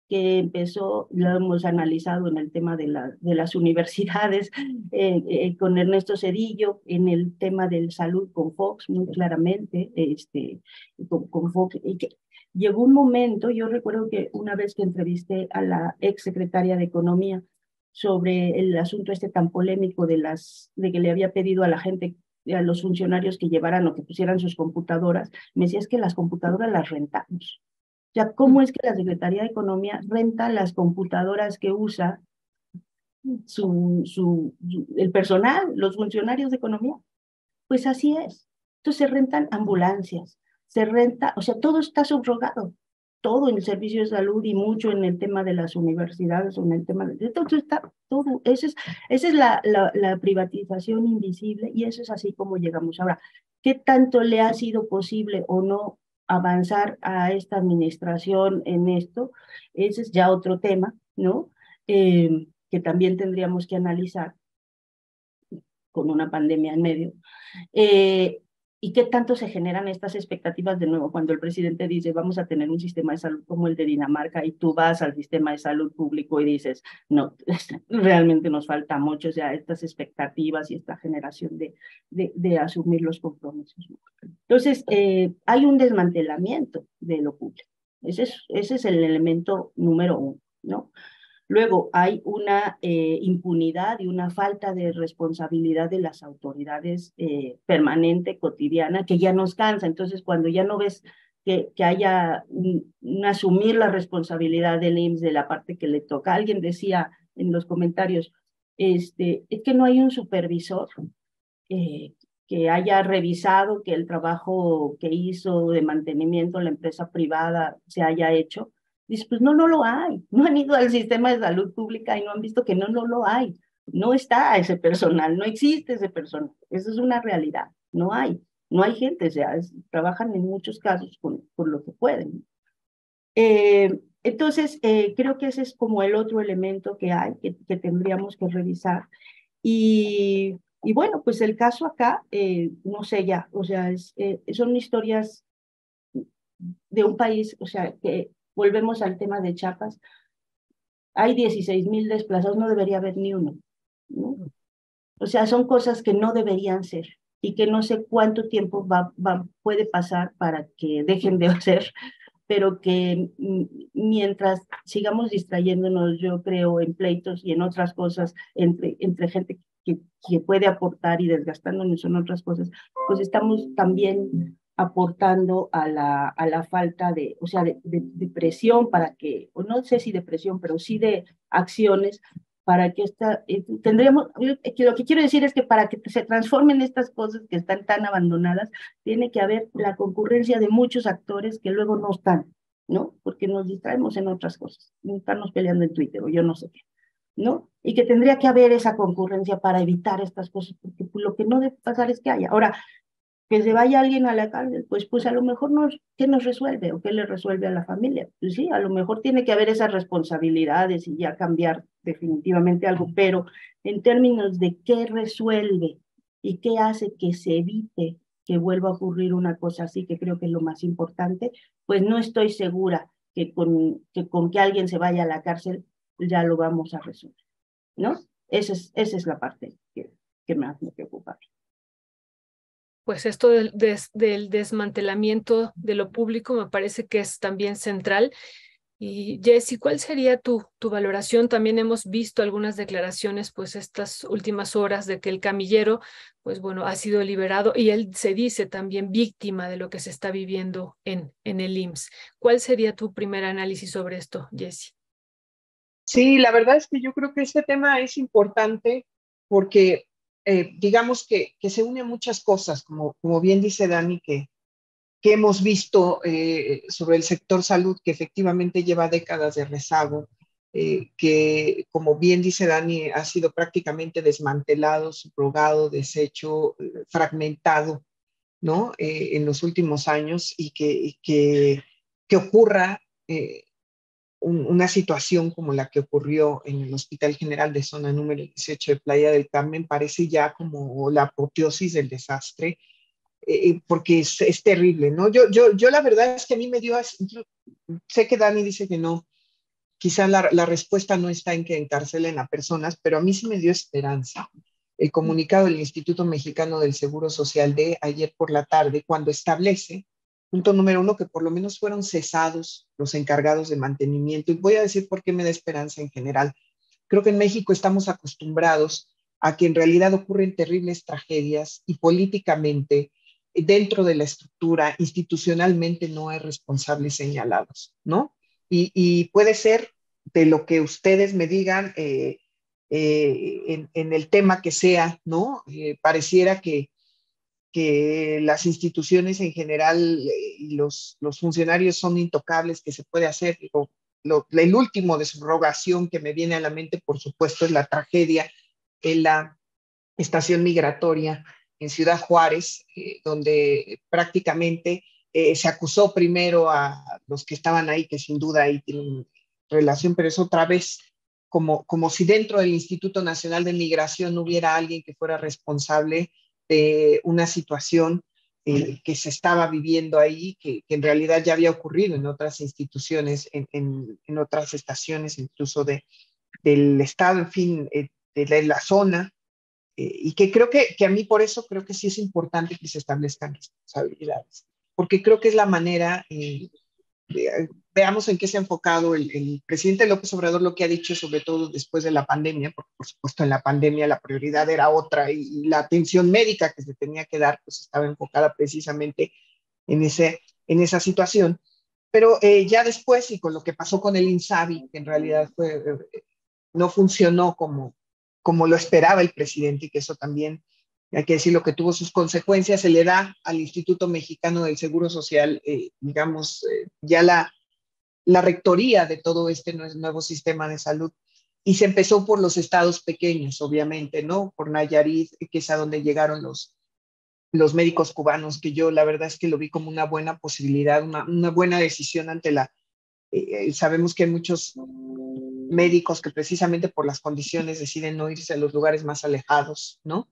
que empezó, lo hemos analizado en el tema de, la, de las universidades, eh, eh, con Ernesto Cedillo, en el tema del salud con Fox, muy claramente, este, con, con Fox, y que llegó un momento, yo recuerdo que una vez que entrevisté a la ex secretaria de Economía sobre el asunto este tan polémico de, las, de que le había pedido a la gente, a los funcionarios que llevaran o que pusieran sus computadoras, me decía es que las computadoras las rentamos. O sea, ¿cómo es que la Secretaría de Economía renta las computadoras que usa su, su, el personal, los funcionarios de economía? Pues así es. Entonces se rentan ambulancias, se renta, o sea, todo está subrogado, todo en el servicio de salud y mucho en el tema de las universidades en el tema de todo está todo, esa es, esa es la, la, la privatización invisible y eso es así como llegamos. Ahora, ¿qué tanto le ha sido posible o no avanzar a esta administración en esto? Ese es ya otro tema, ¿no? Eh, que también tendríamos que analizar con una pandemia en medio. Eh, ¿Y qué tanto se generan estas expectativas de nuevo cuando el presidente dice vamos a tener un sistema de salud como el de Dinamarca y tú vas al sistema de salud público y dices no, realmente nos falta mucho, o sea, estas expectativas y esta generación de, de, de asumir los compromisos. Entonces, eh, hay un desmantelamiento de lo público. Ese es, ese es el elemento número uno, ¿no? Luego hay una eh, impunidad y una falta de responsabilidad de las autoridades eh, permanente, cotidiana, que ya nos cansa. Entonces, cuando ya no ves que, haya un, asumir la responsabilidad del IMSS de la parte que le toca, alguien decía en los comentarios, este, es que no hay un supervisor eh, que haya revisado que el trabajo que hizo de mantenimiento la empresa privada se haya hecho Dice, pues no, no lo hay. No han ido al sistema de salud pública y no han visto que no, no lo hay. No está ese personal, no existe ese personal. Eso es una realidad. No hay. No hay gente, o sea, trabajan en muchos casos con, lo que pueden. Eh, entonces, eh, creo que ese es como el otro elemento que hay, que, que tendríamos que revisar. Y, y, bueno, pues el caso acá, eh, no sé ya, o sea, es, son historias de un país, o sea, que volvemos al tema de Chiapas, hay 16 mil desplazados, no debería haber ni uno. ¿no? O sea, son cosas que no deberían ser y que no sé cuánto tiempo va, va, puede pasar para que dejen de ser, pero que mientras sigamos distrayéndonos, yo creo, en pleitos y en otras cosas entre, entre gente que, que puede aportar y desgastándonos en otras cosas, pues estamos también aportando a la, a la falta de, o sea, de, de, presión para que, o no sé si de presión, pero sí de acciones para que esta, eh, tendríamos, lo que quiero decir es que para que se transformen estas cosas que están tan abandonadas, tiene que haber la concurrencia de muchos actores que luego no están, ¿no? Porque nos distraemos en otras cosas, estamos peleando en Twitter o yo no sé qué, ¿no? Y que tendría que haber esa concurrencia para evitar estas cosas, porque lo que no debe pasar es que haya. Ahora, que se vaya alguien a la cárcel, pues, pues a lo mejor nos, ¿qué nos resuelve o qué le resuelve a la familia? Pues sí, a lo mejor tiene que haber esas responsabilidades y ya cambiar definitivamente algo, pero en términos de qué resuelve y qué hace que se evite que vuelva a ocurrir una cosa así, que creo que es lo más importante, pues no estoy segura que con que, con que alguien se vaya a la cárcel ya lo vamos a resolver, ¿no? Esa es, esa es la parte que, que más me preocupa pues esto del, desmantelamiento de lo público me parece que es también central. Y Jessy, ¿cuál sería tu, tu valoración? También hemos visto algunas declaraciones, pues estas últimas horas de que el camillero, pues bueno, ha sido liberado y él se dice también víctima de lo que se está viviendo en, en el IMSS. ¿Cuál sería tu primer análisis sobre esto, Jessy? Sí, la verdad es que yo creo que este tema es importante porque eh, digamos que, se une muchas cosas, como, como bien dice Dani, que, que hemos visto eh, sobre el sector salud, que efectivamente lleva décadas de rezago, eh, que como bien dice Dani, ha sido prácticamente desmantelado, subrogado, deshecho, fragmentado, ¿no? en los últimos años y que, que, que ocurra una situación como la que ocurrió en el Hospital General de Zona número 18 de Playa del Carmen parece ya como la apoteosis del desastre, eh, eh, porque es, es, terrible, ¿no? Yo, yo, yo la verdad es que a mí me dio, sé que Dani dice que no, quizá la, la, respuesta no está en que encarcelen a personas, pero a mí sí me dio esperanza. El comunicado del Instituto Mexicano del Seguro Social de ayer por la tarde, cuando establece Punto número uno, que por lo menos fueron cesados los encargados de mantenimiento. Y voy a decir por qué me da esperanza en general. Creo que en México estamos acostumbrados a que en realidad ocurren terribles tragedias y políticamente dentro de la estructura, institucionalmente no hay responsables señalados, ¿no? Y, puede ser de lo que ustedes me digan eh, eh, en, el tema que sea, ¿no? Eh, pareciera que que las instituciones en general eh, y los, funcionarios son intocables, que se puede hacer. el último de subrogación que me viene a la mente, por supuesto, es la tragedia en la estación migratoria en Ciudad Juárez, eh, donde prácticamente eh, se acusó primero a los que estaban ahí, que sin duda ahí tienen relación, pero es otra vez como, como si dentro del Instituto Nacional de Migración hubiera alguien que fuera responsable de una situación eh, que se estaba viviendo ahí, que, en realidad ya había ocurrido en otras instituciones, en, en, otras estaciones, incluso de, del Estado, en fin, eh, de, la, zona, eh, y que creo que, que a mí por eso creo que sí es importante que se establezcan responsabilidades, porque creo que es la manera veamos en qué se ha enfocado el, presidente López Obrador, lo que ha dicho, sobre todo después de la pandemia, porque por supuesto en la pandemia la prioridad era otra y, la atención médica que se tenía que dar, pues estaba enfocada precisamente en, ese, en esa situación. Pero eh, ya después, y con lo que pasó con el INSABI, que en realidad fue, eh, no funcionó como, como lo esperaba el presidente, y que eso también hay que decir lo que tuvo sus consecuencias, se le da al Instituto Mexicano del Seguro Social, eh, digamos, ya la, la rectoría de todo este nuevo sistema de salud. Y se empezó por los estados pequeños, obviamente, ¿no? Por Nayarit, que es a donde llegaron los, los médicos cubanos, que yo la verdad es que lo vi como una buena posibilidad, una, buena decisión ante la... Eh, eh, sabemos que hay muchos médicos que precisamente por las condiciones deciden no irse a los lugares más alejados, ¿no?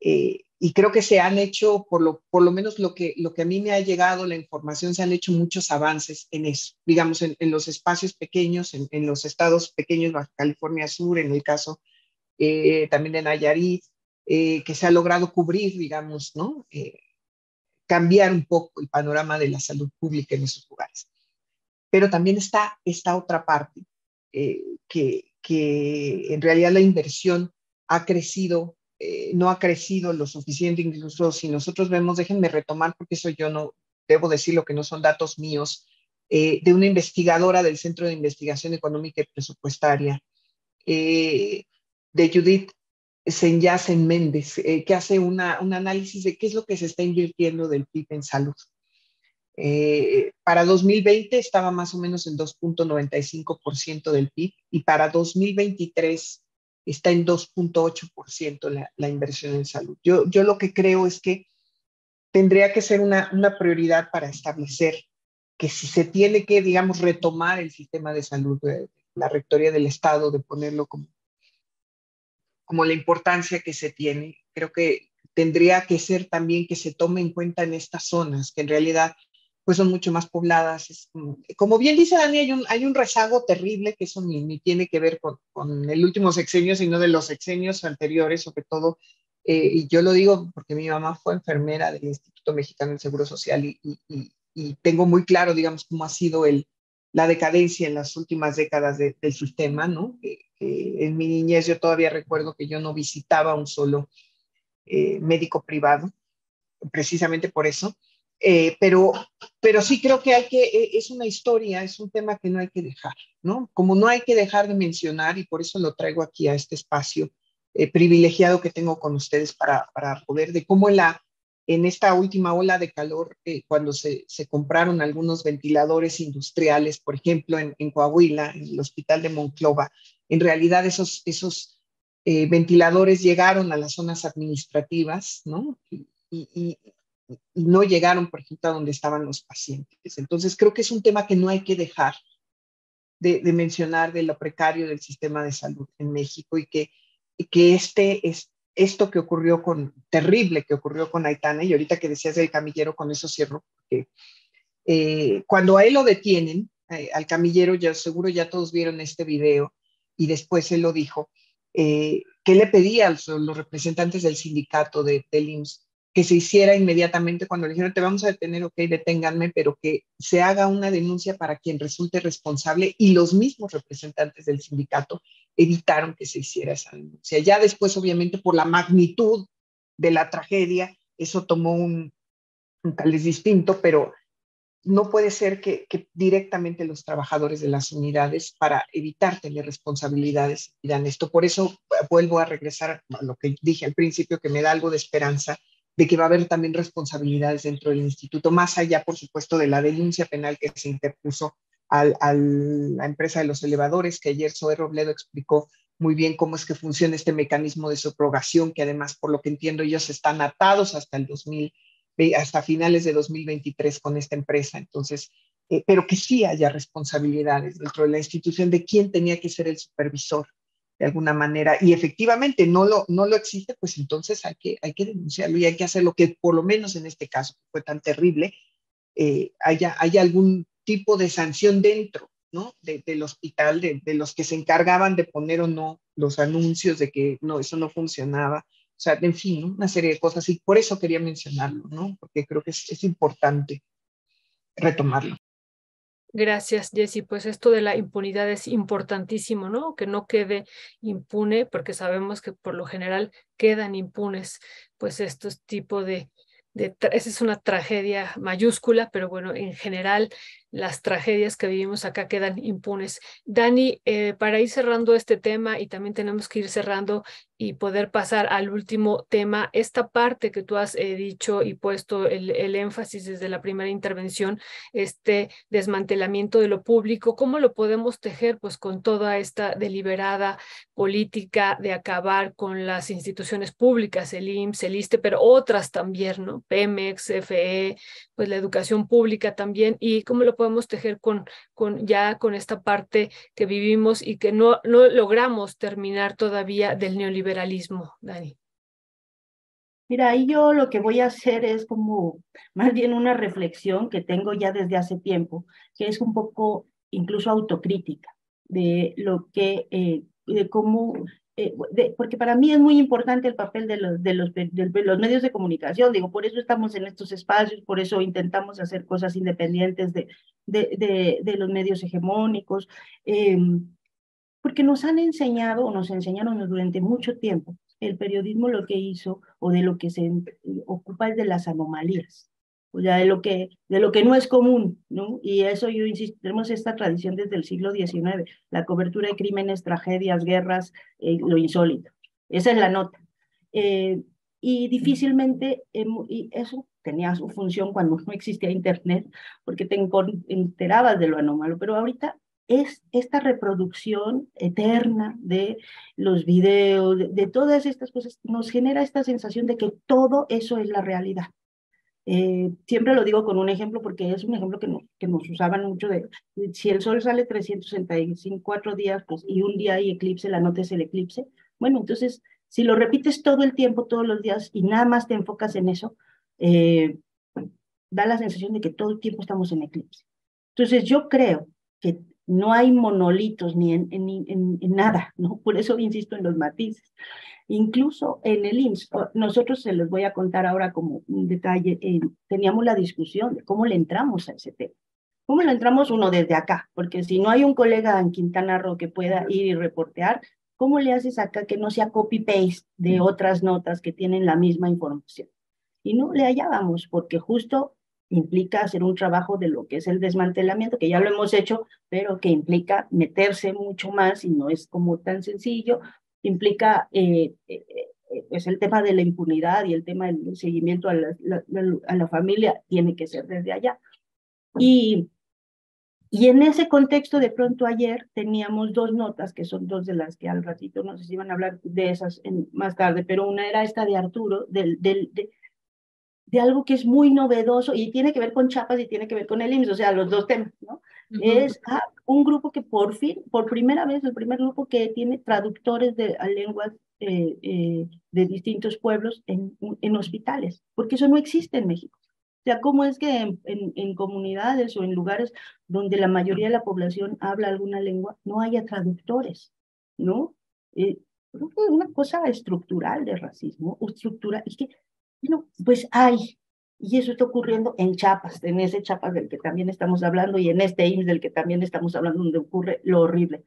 Eh, y creo que se han hecho, por lo, por lo menos lo que, lo que a mí me ha llegado, la información, se han hecho muchos avances en eso, digamos, en, en los espacios pequeños, en, en, los estados pequeños, Baja California Sur, en el caso eh, también de Nayarit, eh, que se ha logrado cubrir, digamos, ¿no? Eh, cambiar un poco el panorama de la salud pública en esos lugares. Pero también está esta otra parte, que, que en realidad la inversión ha crecido eh, no ha crecido lo suficiente, incluso si nosotros vemos, déjenme retomar, porque eso yo no debo decir lo que no son datos míos, eh, de una investigadora del Centro de Investigación Económica y Presupuestaria, eh, de Judith Senyacen Méndez, que hace una, un análisis de qué es lo que se está invirtiendo del PIB en salud. Para 2020 estaba más o menos en 2.95% del PIB y para 2023 está en 2.8% la, la, inversión en salud. Yo, yo lo que creo es que tendría que ser una, una prioridad para establecer que si se tiene que, digamos, retomar el sistema de salud, la rectoría del Estado, de ponerlo como, como la importancia que se tiene, creo que tendría que ser también que se tome en cuenta en estas zonas, que en realidad pues son mucho más pobladas. Es, como bien dice Dani, hay un, hay un rezago terrible que eso ni, ni tiene que ver con, con, el último sexenio, sino de los sexenios anteriores, sobre todo, eh, y yo lo digo porque mi mamá fue enfermera del Instituto Mexicano del Seguro Social y, y, y tengo muy claro, digamos, cómo ha sido el, la decadencia en las últimas décadas de, del sistema, ¿no? Eh, eh, en mi niñez yo todavía recuerdo que yo no visitaba un solo eh, médico privado, precisamente por eso. Eh, pero, pero sí creo que hay que, eh, es una historia, es un tema que no hay que dejar, ¿no? Como no hay que dejar de mencionar, y por eso lo traigo aquí a este espacio eh, privilegiado que tengo con ustedes para, para poder, de cómo la, en esta última ola de calor, eh, cuando se, se, compraron algunos ventiladores industriales, por ejemplo, en, en, Coahuila, en el hospital de Monclova, en realidad esos, esos eh, ventiladores llegaron a las zonas administrativas, ¿no? Y, y no llegaron, por ejemplo, a donde estaban los pacientes. Entonces, creo que es un tema que no hay que dejar de, mencionar de lo precario del sistema de salud en México y que, y que este, es, esto que ocurrió con, terrible que ocurrió con Aitana, y ahorita que decías del camillero, con eso cierro, porque eh, cuando a él lo detienen, eh, al camillero, ya seguro ya todos vieron este video, y después él lo dijo, eh, que le pedía a los, los representantes del sindicato de, del que se hiciera inmediatamente cuando le dijeron te vamos a detener, ok, deténganme, pero que se haga una denuncia para quien resulte responsable y los mismos representantes del sindicato evitaron que se hiciera esa denuncia. Ya después, obviamente, por la magnitud de la tragedia, eso tomó un, tal es distinto, pero no puede ser que, directamente los trabajadores de las unidades, para evitar tener responsabilidades, pidan esto. Por eso vuelvo a regresar a lo que dije al principio, que me da algo de esperanza de que va a haber también responsabilidades dentro del instituto, más allá, por supuesto, de la denuncia penal que se interpuso a la empresa de los elevadores, que ayer Zoe Robledo explicó muy bien cómo es que funciona este mecanismo de subrogación, que además, por lo que entiendo, ellos están atados hasta el 2000, hasta finales de 2023 con esta empresa. Entonces, eh, pero que sí haya responsabilidades dentro de la institución de quién tenía que ser el supervisor de alguna manera y efectivamente no lo, no lo existe, pues entonces hay que, hay que denunciarlo y hay que hacer lo que por lo menos en este caso fue tan terrible, eh, haya, haya algún tipo de sanción dentro ¿no? De, del hospital, de, los que se encargaban de poner o no los anuncios de que no, eso no funcionaba. O sea, en fin, una serie de cosas y por eso quería mencionarlo, ¿no? Porque creo que es, es importante retomarlo. Gracias, Jessy. Pues esto de la impunidad es importantísimo, ¿no? Que no quede impune, porque sabemos que por lo general quedan impunes, pues estos tipos de, de, esa es una tragedia mayúscula, pero bueno, en general las tragedias que vivimos acá quedan impunes. Dani, eh, para ir cerrando este tema y también tenemos que ir cerrando, y poder pasar al último tema, esta parte que tú has eh, dicho y puesto el, el, énfasis desde la primera intervención, este desmantelamiento de lo público, ¿cómo lo podemos tejer pues con toda esta deliberada política de acabar con las instituciones públicas, el IMSS, el ISTE, pero otras también, ¿no? Pemex, FE, pues la educación pública también, y cómo lo podemos tejer con, con ya con esta parte que vivimos y que no, no logramos terminar todavía del neoliberalismo liberalismo, Dani? Mira, ahí yo lo que voy a hacer es como más bien una reflexión que tengo ya desde hace tiempo, que es un poco incluso autocrítica de lo que, eh, de cómo, eh, porque para mí es muy importante el papel de los, de, los, de, los medios de comunicación, digo, por eso estamos en estos espacios, por eso intentamos hacer cosas independientes de, de, de los medios hegemónicos. Eh, porque nos han enseñado o nos enseñaron durante mucho tiempo el periodismo lo que hizo o de lo que se ocupa es de las anomalías, o sea, de lo que, de lo que no es común, ¿no? Y eso yo insisto, tenemos esta tradición desde el siglo XIX, la cobertura de crímenes, tragedias, guerras, eh, lo insólito. Esa es la nota. Eh, y difícilmente, y eso tenía su función cuando no existía Internet, porque te enterabas de lo anómalo, pero ahorita es esta reproducción eterna de los videos, de, todas estas cosas, nos genera esta sensación de que todo eso es la realidad. Eh, siempre lo digo con un ejemplo porque es un ejemplo que, no, que nos usaban mucho de si el sol sale 364 días pues, y un día hay eclipse, la nota es el eclipse. Bueno, entonces, si lo repites todo el tiempo, todos los días y nada más te enfocas en eso, eh, da la sensación de que todo el tiempo estamos en eclipse. Entonces, yo creo que no hay monolitos ni en, en, nada, ¿no? Por eso insisto en los matices. Incluso en el IMSS, nosotros se les voy a contar ahora como un detalle, eh, teníamos la discusión de cómo le entramos a ese tema. ¿Cómo le entramos uno desde acá? Porque si no hay un colega en Quintana Roo que pueda ir y reportear, ¿cómo le haces acá que no sea copy-paste de otras notas que tienen la misma información? Y no le hallábamos, porque justo implica hacer un trabajo de lo que es el desmantelamiento, que ya lo hemos hecho, pero que implica meterse mucho más y no es como tan sencillo, implica eh, eh, eh, es el tema de la impunidad y el tema del seguimiento a la, a la familia tiene que ser desde allá. Y, y en ese contexto, de pronto ayer teníamos dos notas, que son dos de las que al ratito no si iban a hablar de esas en, más tarde, pero una era esta de Arturo, del, del, de, de algo que es muy novedoso y tiene que ver con Chapas y tiene que ver con el IMSS, o sea, los dos temas, ¿no? Es ah, un grupo que por fin, por primera vez, el primer grupo que tiene traductores de lenguas eh, eh, de distintos pueblos en, en, hospitales, porque eso no existe en México. O sea, ¿cómo es que en, en, comunidades o en lugares donde la mayoría de la población habla alguna lengua no haya traductores, ¿no? Eh, creo que es una cosa estructural de racismo, estructural, es que bueno, pues hay, y eso está ocurriendo en Chiapas, en ese Chiapas del que también estamos hablando y en este IMSS del que también estamos hablando, donde ocurre lo horrible.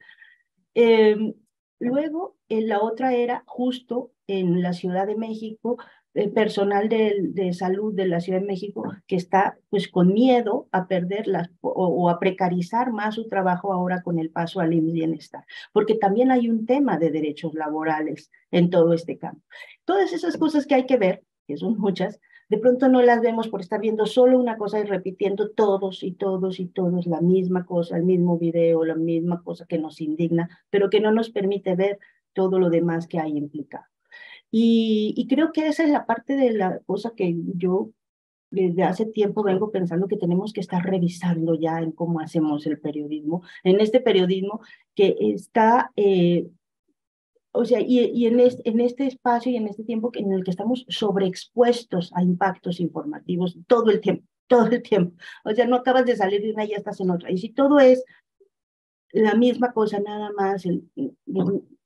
Em, luego, en la otra era justo en la Ciudad de México, el personal de, de, salud de la Ciudad de México que está pues con miedo a perder las, o, a precarizar más su trabajo ahora con el paso al IMSS Bienestar, porque también hay un tema de derechos laborales en todo este campo. Todas esas cosas que hay que ver que son muchas, de pronto no las vemos por estar viendo solo una cosa y repitiendo todos y todos y todos la misma cosa, el mismo video, la misma cosa que nos indigna, pero que no nos permite ver todo lo demás que hay implicado. Y, y creo que esa es la parte de la cosa que yo desde hace tiempo vengo pensando que tenemos que estar revisando ya en cómo hacemos el periodismo, en este periodismo que está eh, o sea, y, en, este, en, este, espacio y en este tiempo en el que estamos sobreexpuestos a impactos informativos todo el tiempo, todo el tiempo. O sea, no acabas de salir de una y ya estás en otra. Y si todo es la misma cosa, nada más,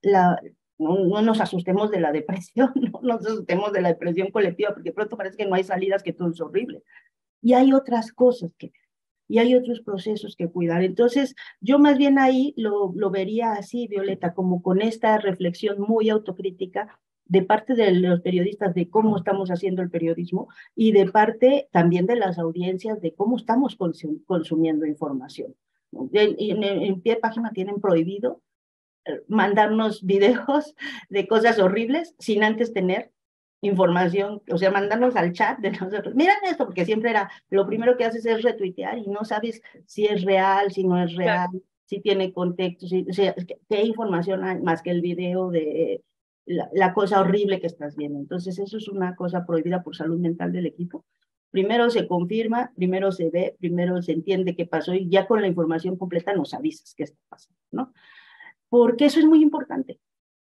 la, no, nos asustemos de la depresión, no nos asustemos de la depresión colectiva, porque pronto parece que no hay salidas, que todo es horrible. Y hay otras cosas que y hay otros procesos que cuidar. Entonces, yo más bien ahí lo, lo vería así, Violeta, como con esta reflexión muy autocrítica de parte de los periodistas de cómo estamos haciendo el periodismo y de parte también de las audiencias de cómo estamos consumiendo información. En, en, pie de página tienen prohibido mandarnos videos de cosas horribles sin antes tener información, o sea, mandarnos al chat de nosotros. Miren esto, porque siempre era, lo primero que haces es retuitear y no sabes si es real, si no es real, si tiene contexto, si, o sea, qué información hay más que el video de la, la, cosa horrible que estás viendo. Entonces, eso es una cosa prohibida por salud mental del equipo. Primero se confirma, primero se ve, primero se entiende qué pasó y ya con la información completa nos avisas qué está pasando, ¿no? Porque eso es muy importante.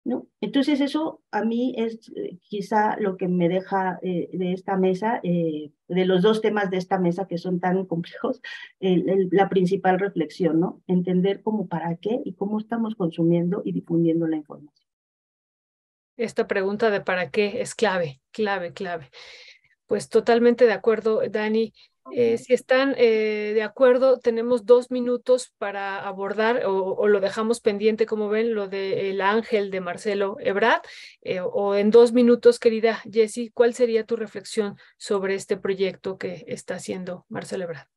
¿No? Entonces eso a mí es eh, quizá lo que me deja eh, de esta mesa, eh, de los dos temas de esta mesa que son tan complejos, la principal reflexión, ¿no? Entender cómo para qué y cómo estamos consumiendo y difundiendo la información. Esta pregunta de para qué es clave, clave, clave. Pues totalmente de acuerdo, Dani. Eh, si están eh, de acuerdo, tenemos dos minutos para abordar o, lo dejamos pendiente, como ven, lo del ángel de Marcelo Ebrard. Eh, o en dos minutos, querida Jessie, ¿cuál sería tu reflexión sobre este proyecto que está haciendo Marcelo Ebrard?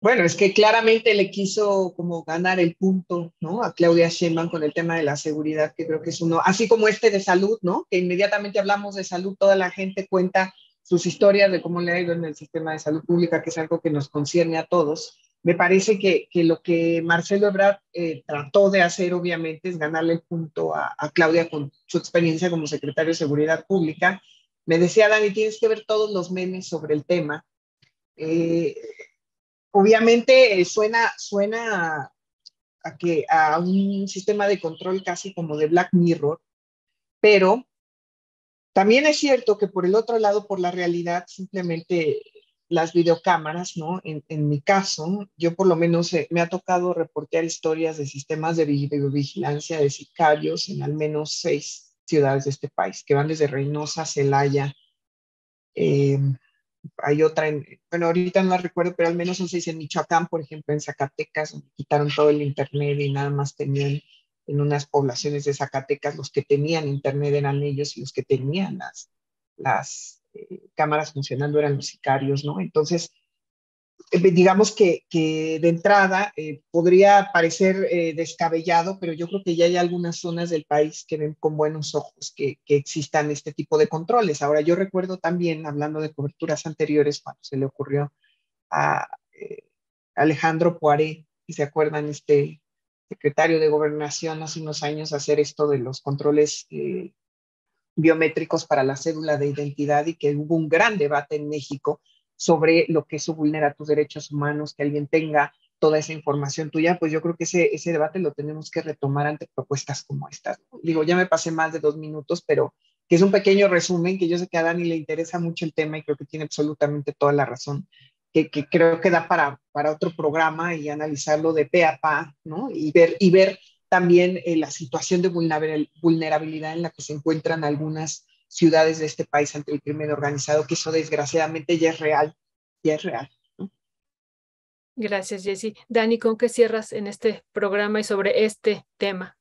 Bueno, es que claramente le quiso como ganar el punto, ¿no? A Claudia Sheinbaum con el tema de la seguridad, que creo que es uno, así como este de salud, ¿no? Que inmediatamente hablamos de salud, toda la gente cuenta sus historias de cómo le ha ido en el sistema de salud pública, que es algo que nos concierne a todos. Me parece que, que lo que Marcelo Ebrard eh, trató de hacer, obviamente, es ganarle el punto a, a, Claudia con su experiencia como secretario de Seguridad Pública. Me decía, Dani, tienes que ver todos los memes sobre el tema. Eh, obviamente eh, suena, suena a, que, a un sistema de control casi como de Black Mirror, pero también es cierto que por el otro lado, por la realidad, simplemente las videocámaras, ¿no? En, mi caso, yo por lo menos eh, me ha tocado reportear historias de sistemas de videovigilancia de sicarios en al menos seis ciudades de este país, que van desde Reynosa, Celaya, eh, hay otra en, bueno, ahorita no la recuerdo, pero al menos son seis en Michoacán, por ejemplo, en Zacatecas, quitaron todo el internet y nada más tenían en unas poblaciones de Zacatecas, los que tenían internet eran ellos y los que tenían las, las eh, cámaras funcionando eran los sicarios, ¿no? Entonces, eh, digamos que, que, de entrada eh, podría parecer descabellado, pero yo creo que ya hay algunas zonas del país que ven con buenos ojos que, que existan este tipo de controles. Ahora, yo recuerdo también, hablando de coberturas anteriores, cuando se le ocurrió a Alejandro Poiré, si se acuerdan, este secretario de Gobernación hace unos años hacer esto de los controles eh, biométricos para la cédula de identidad y que hubo un gran debate en México sobre lo que eso vulnera tus derechos humanos, que alguien tenga toda esa información tuya, pues yo creo que ese, ese debate lo tenemos que retomar ante propuestas como estas. Digo, ya me pasé más de dos minutos, pero que es un pequeño resumen, que yo sé que a Dani le interesa mucho el tema y creo que tiene absolutamente toda la razón que, creo que da para, para otro programa y analizarlo de pe a pa, ¿no? Y ver, y ver también eh, la situación de vulnerabilidad en la que se encuentran algunas ciudades de este país ante el crimen organizado, que eso desgraciadamente ya es real, ya es real. Gracias, Jessy. Dani, ¿con qué cierras en este programa y sobre este tema?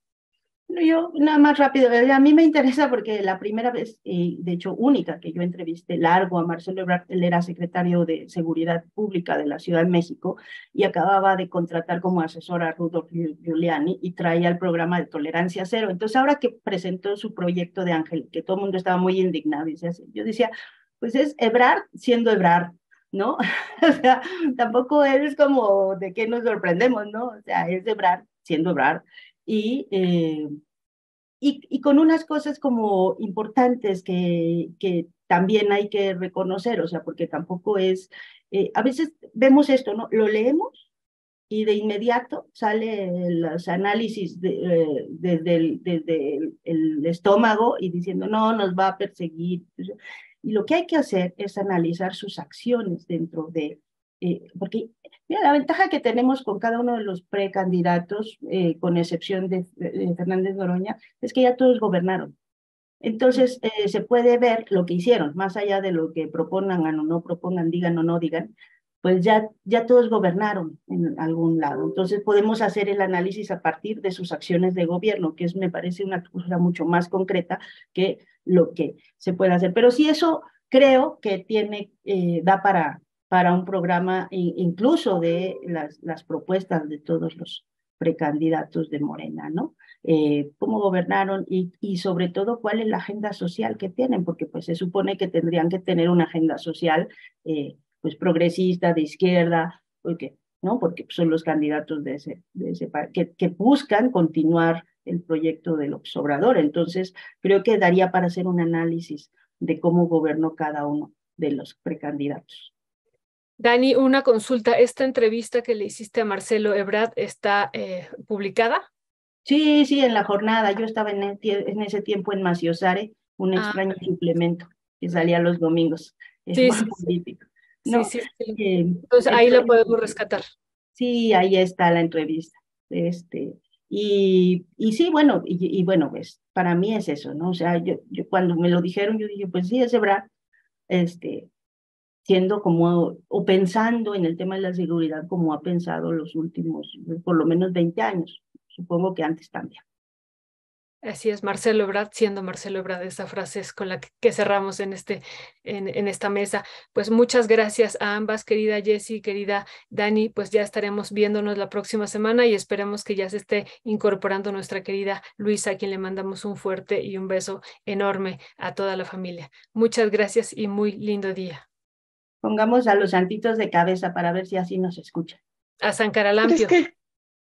Yo, nada más rápido, eh, a mí me interesa porque la primera vez, y de hecho única, que yo entrevisté largo a Marcelo Ebrard, él era secretario de Seguridad Pública de la Ciudad de México y acababa de contratar como asesor a Rudolf Giuliani y traía el programa de tolerancia cero. Entonces, ahora que presentó su proyecto de Ángel, que todo el mundo estaba muy indignado, y yo decía, pues es Ebrard siendo Ebrard, ¿no? o sea, tampoco es como de qué nos sorprendemos, ¿no? O sea, es Ebrard siendo Ebrard y, eh, y, y, con unas cosas como importantes que, que también hay que reconocer, o sea, porque tampoco es, eh, a veces vemos esto, ¿no? Lo leemos y de inmediato sale los análisis de, eh, desde, el, el, estómago y diciendo, no, nos va a perseguir. Y lo que hay que hacer es analizar sus acciones dentro de, porque Mira, la ventaja que tenemos con cada uno de los precandidatos, eh, con excepción de, Fernández Noroña, es que ya todos gobernaron. Entonces, eh, se puede ver lo que hicieron, más allá de lo que propongan o no propongan, digan o no digan, pues ya, ya todos gobernaron en algún lado. Entonces, podemos hacer el análisis a partir de sus acciones de gobierno, que es, me parece una cosa mucho más concreta que lo que se puede hacer. Pero sí, eso creo que tiene, eh, da para, para un programa incluso de las, propuestas de todos los, precandidatos de Morena, ¿no? Eh, cómo gobernaron y, sobre todo cuál es la agenda social que tienen, porque pues se supone que tendrían que tener una agenda social eh, pues progresista, de izquierda, porque, ¿no? porque son los candidatos de ese, de que, que buscan continuar el proyecto del observador. Entonces, creo que daría para hacer un análisis de cómo gobernó cada uno de los precandidatos. Dani, una consulta. ¿Esta entrevista que le hiciste a Marcelo Ebrard está eh, publicada? Sí, sí, en la jornada. Yo estaba en, en ese tiempo en Maciosare, un ah, extraño suplemento que salía los domingos. Sí, sí, político. sí, sí, eh, Entonces ahí lo podemos rescatar. Sí, ahí está la entrevista. Este, y, y sí, bueno, y, bueno, pues para mí es eso, ¿no? O sea, yo, yo cuando me lo dijeron, yo dije, pues sí, es Ebrard, este, siendo como, o pensando en el tema de la seguridad como ha pensado los últimos, por lo menos 20 años. Supongo que antes también. Así es, Marcelo Ebrard, siendo Marcelo Ebrard, esa frase es con la que cerramos en, este, en, en, esta mesa. Pues muchas gracias a ambas, querida Jessie, querida Dani, pues ya estaremos viéndonos la próxima semana y esperemos que ya se esté incorporando nuestra querida Luisa, a quien le mandamos un fuerte y un beso enorme a toda la familia. Muchas gracias y muy lindo día. Pongamos a los santitos de cabeza para ver si así nos escuchan. A San Caralampio.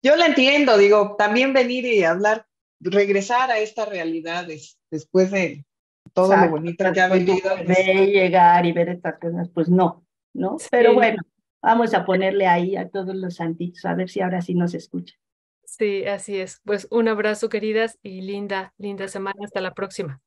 yo la entiendo, digo, también venir y hablar, regresar a estas realidades después de todo lo bonito que ha vivido. De llegar y ver estas cosas, pues no, ¿no? Pero bueno, vamos a ponerle ahí a todos los santitos, a ver si ahora sí nos escuchan. Sí, así es. Pues un abrazo, queridas, y linda, linda semana. Hasta la próxima.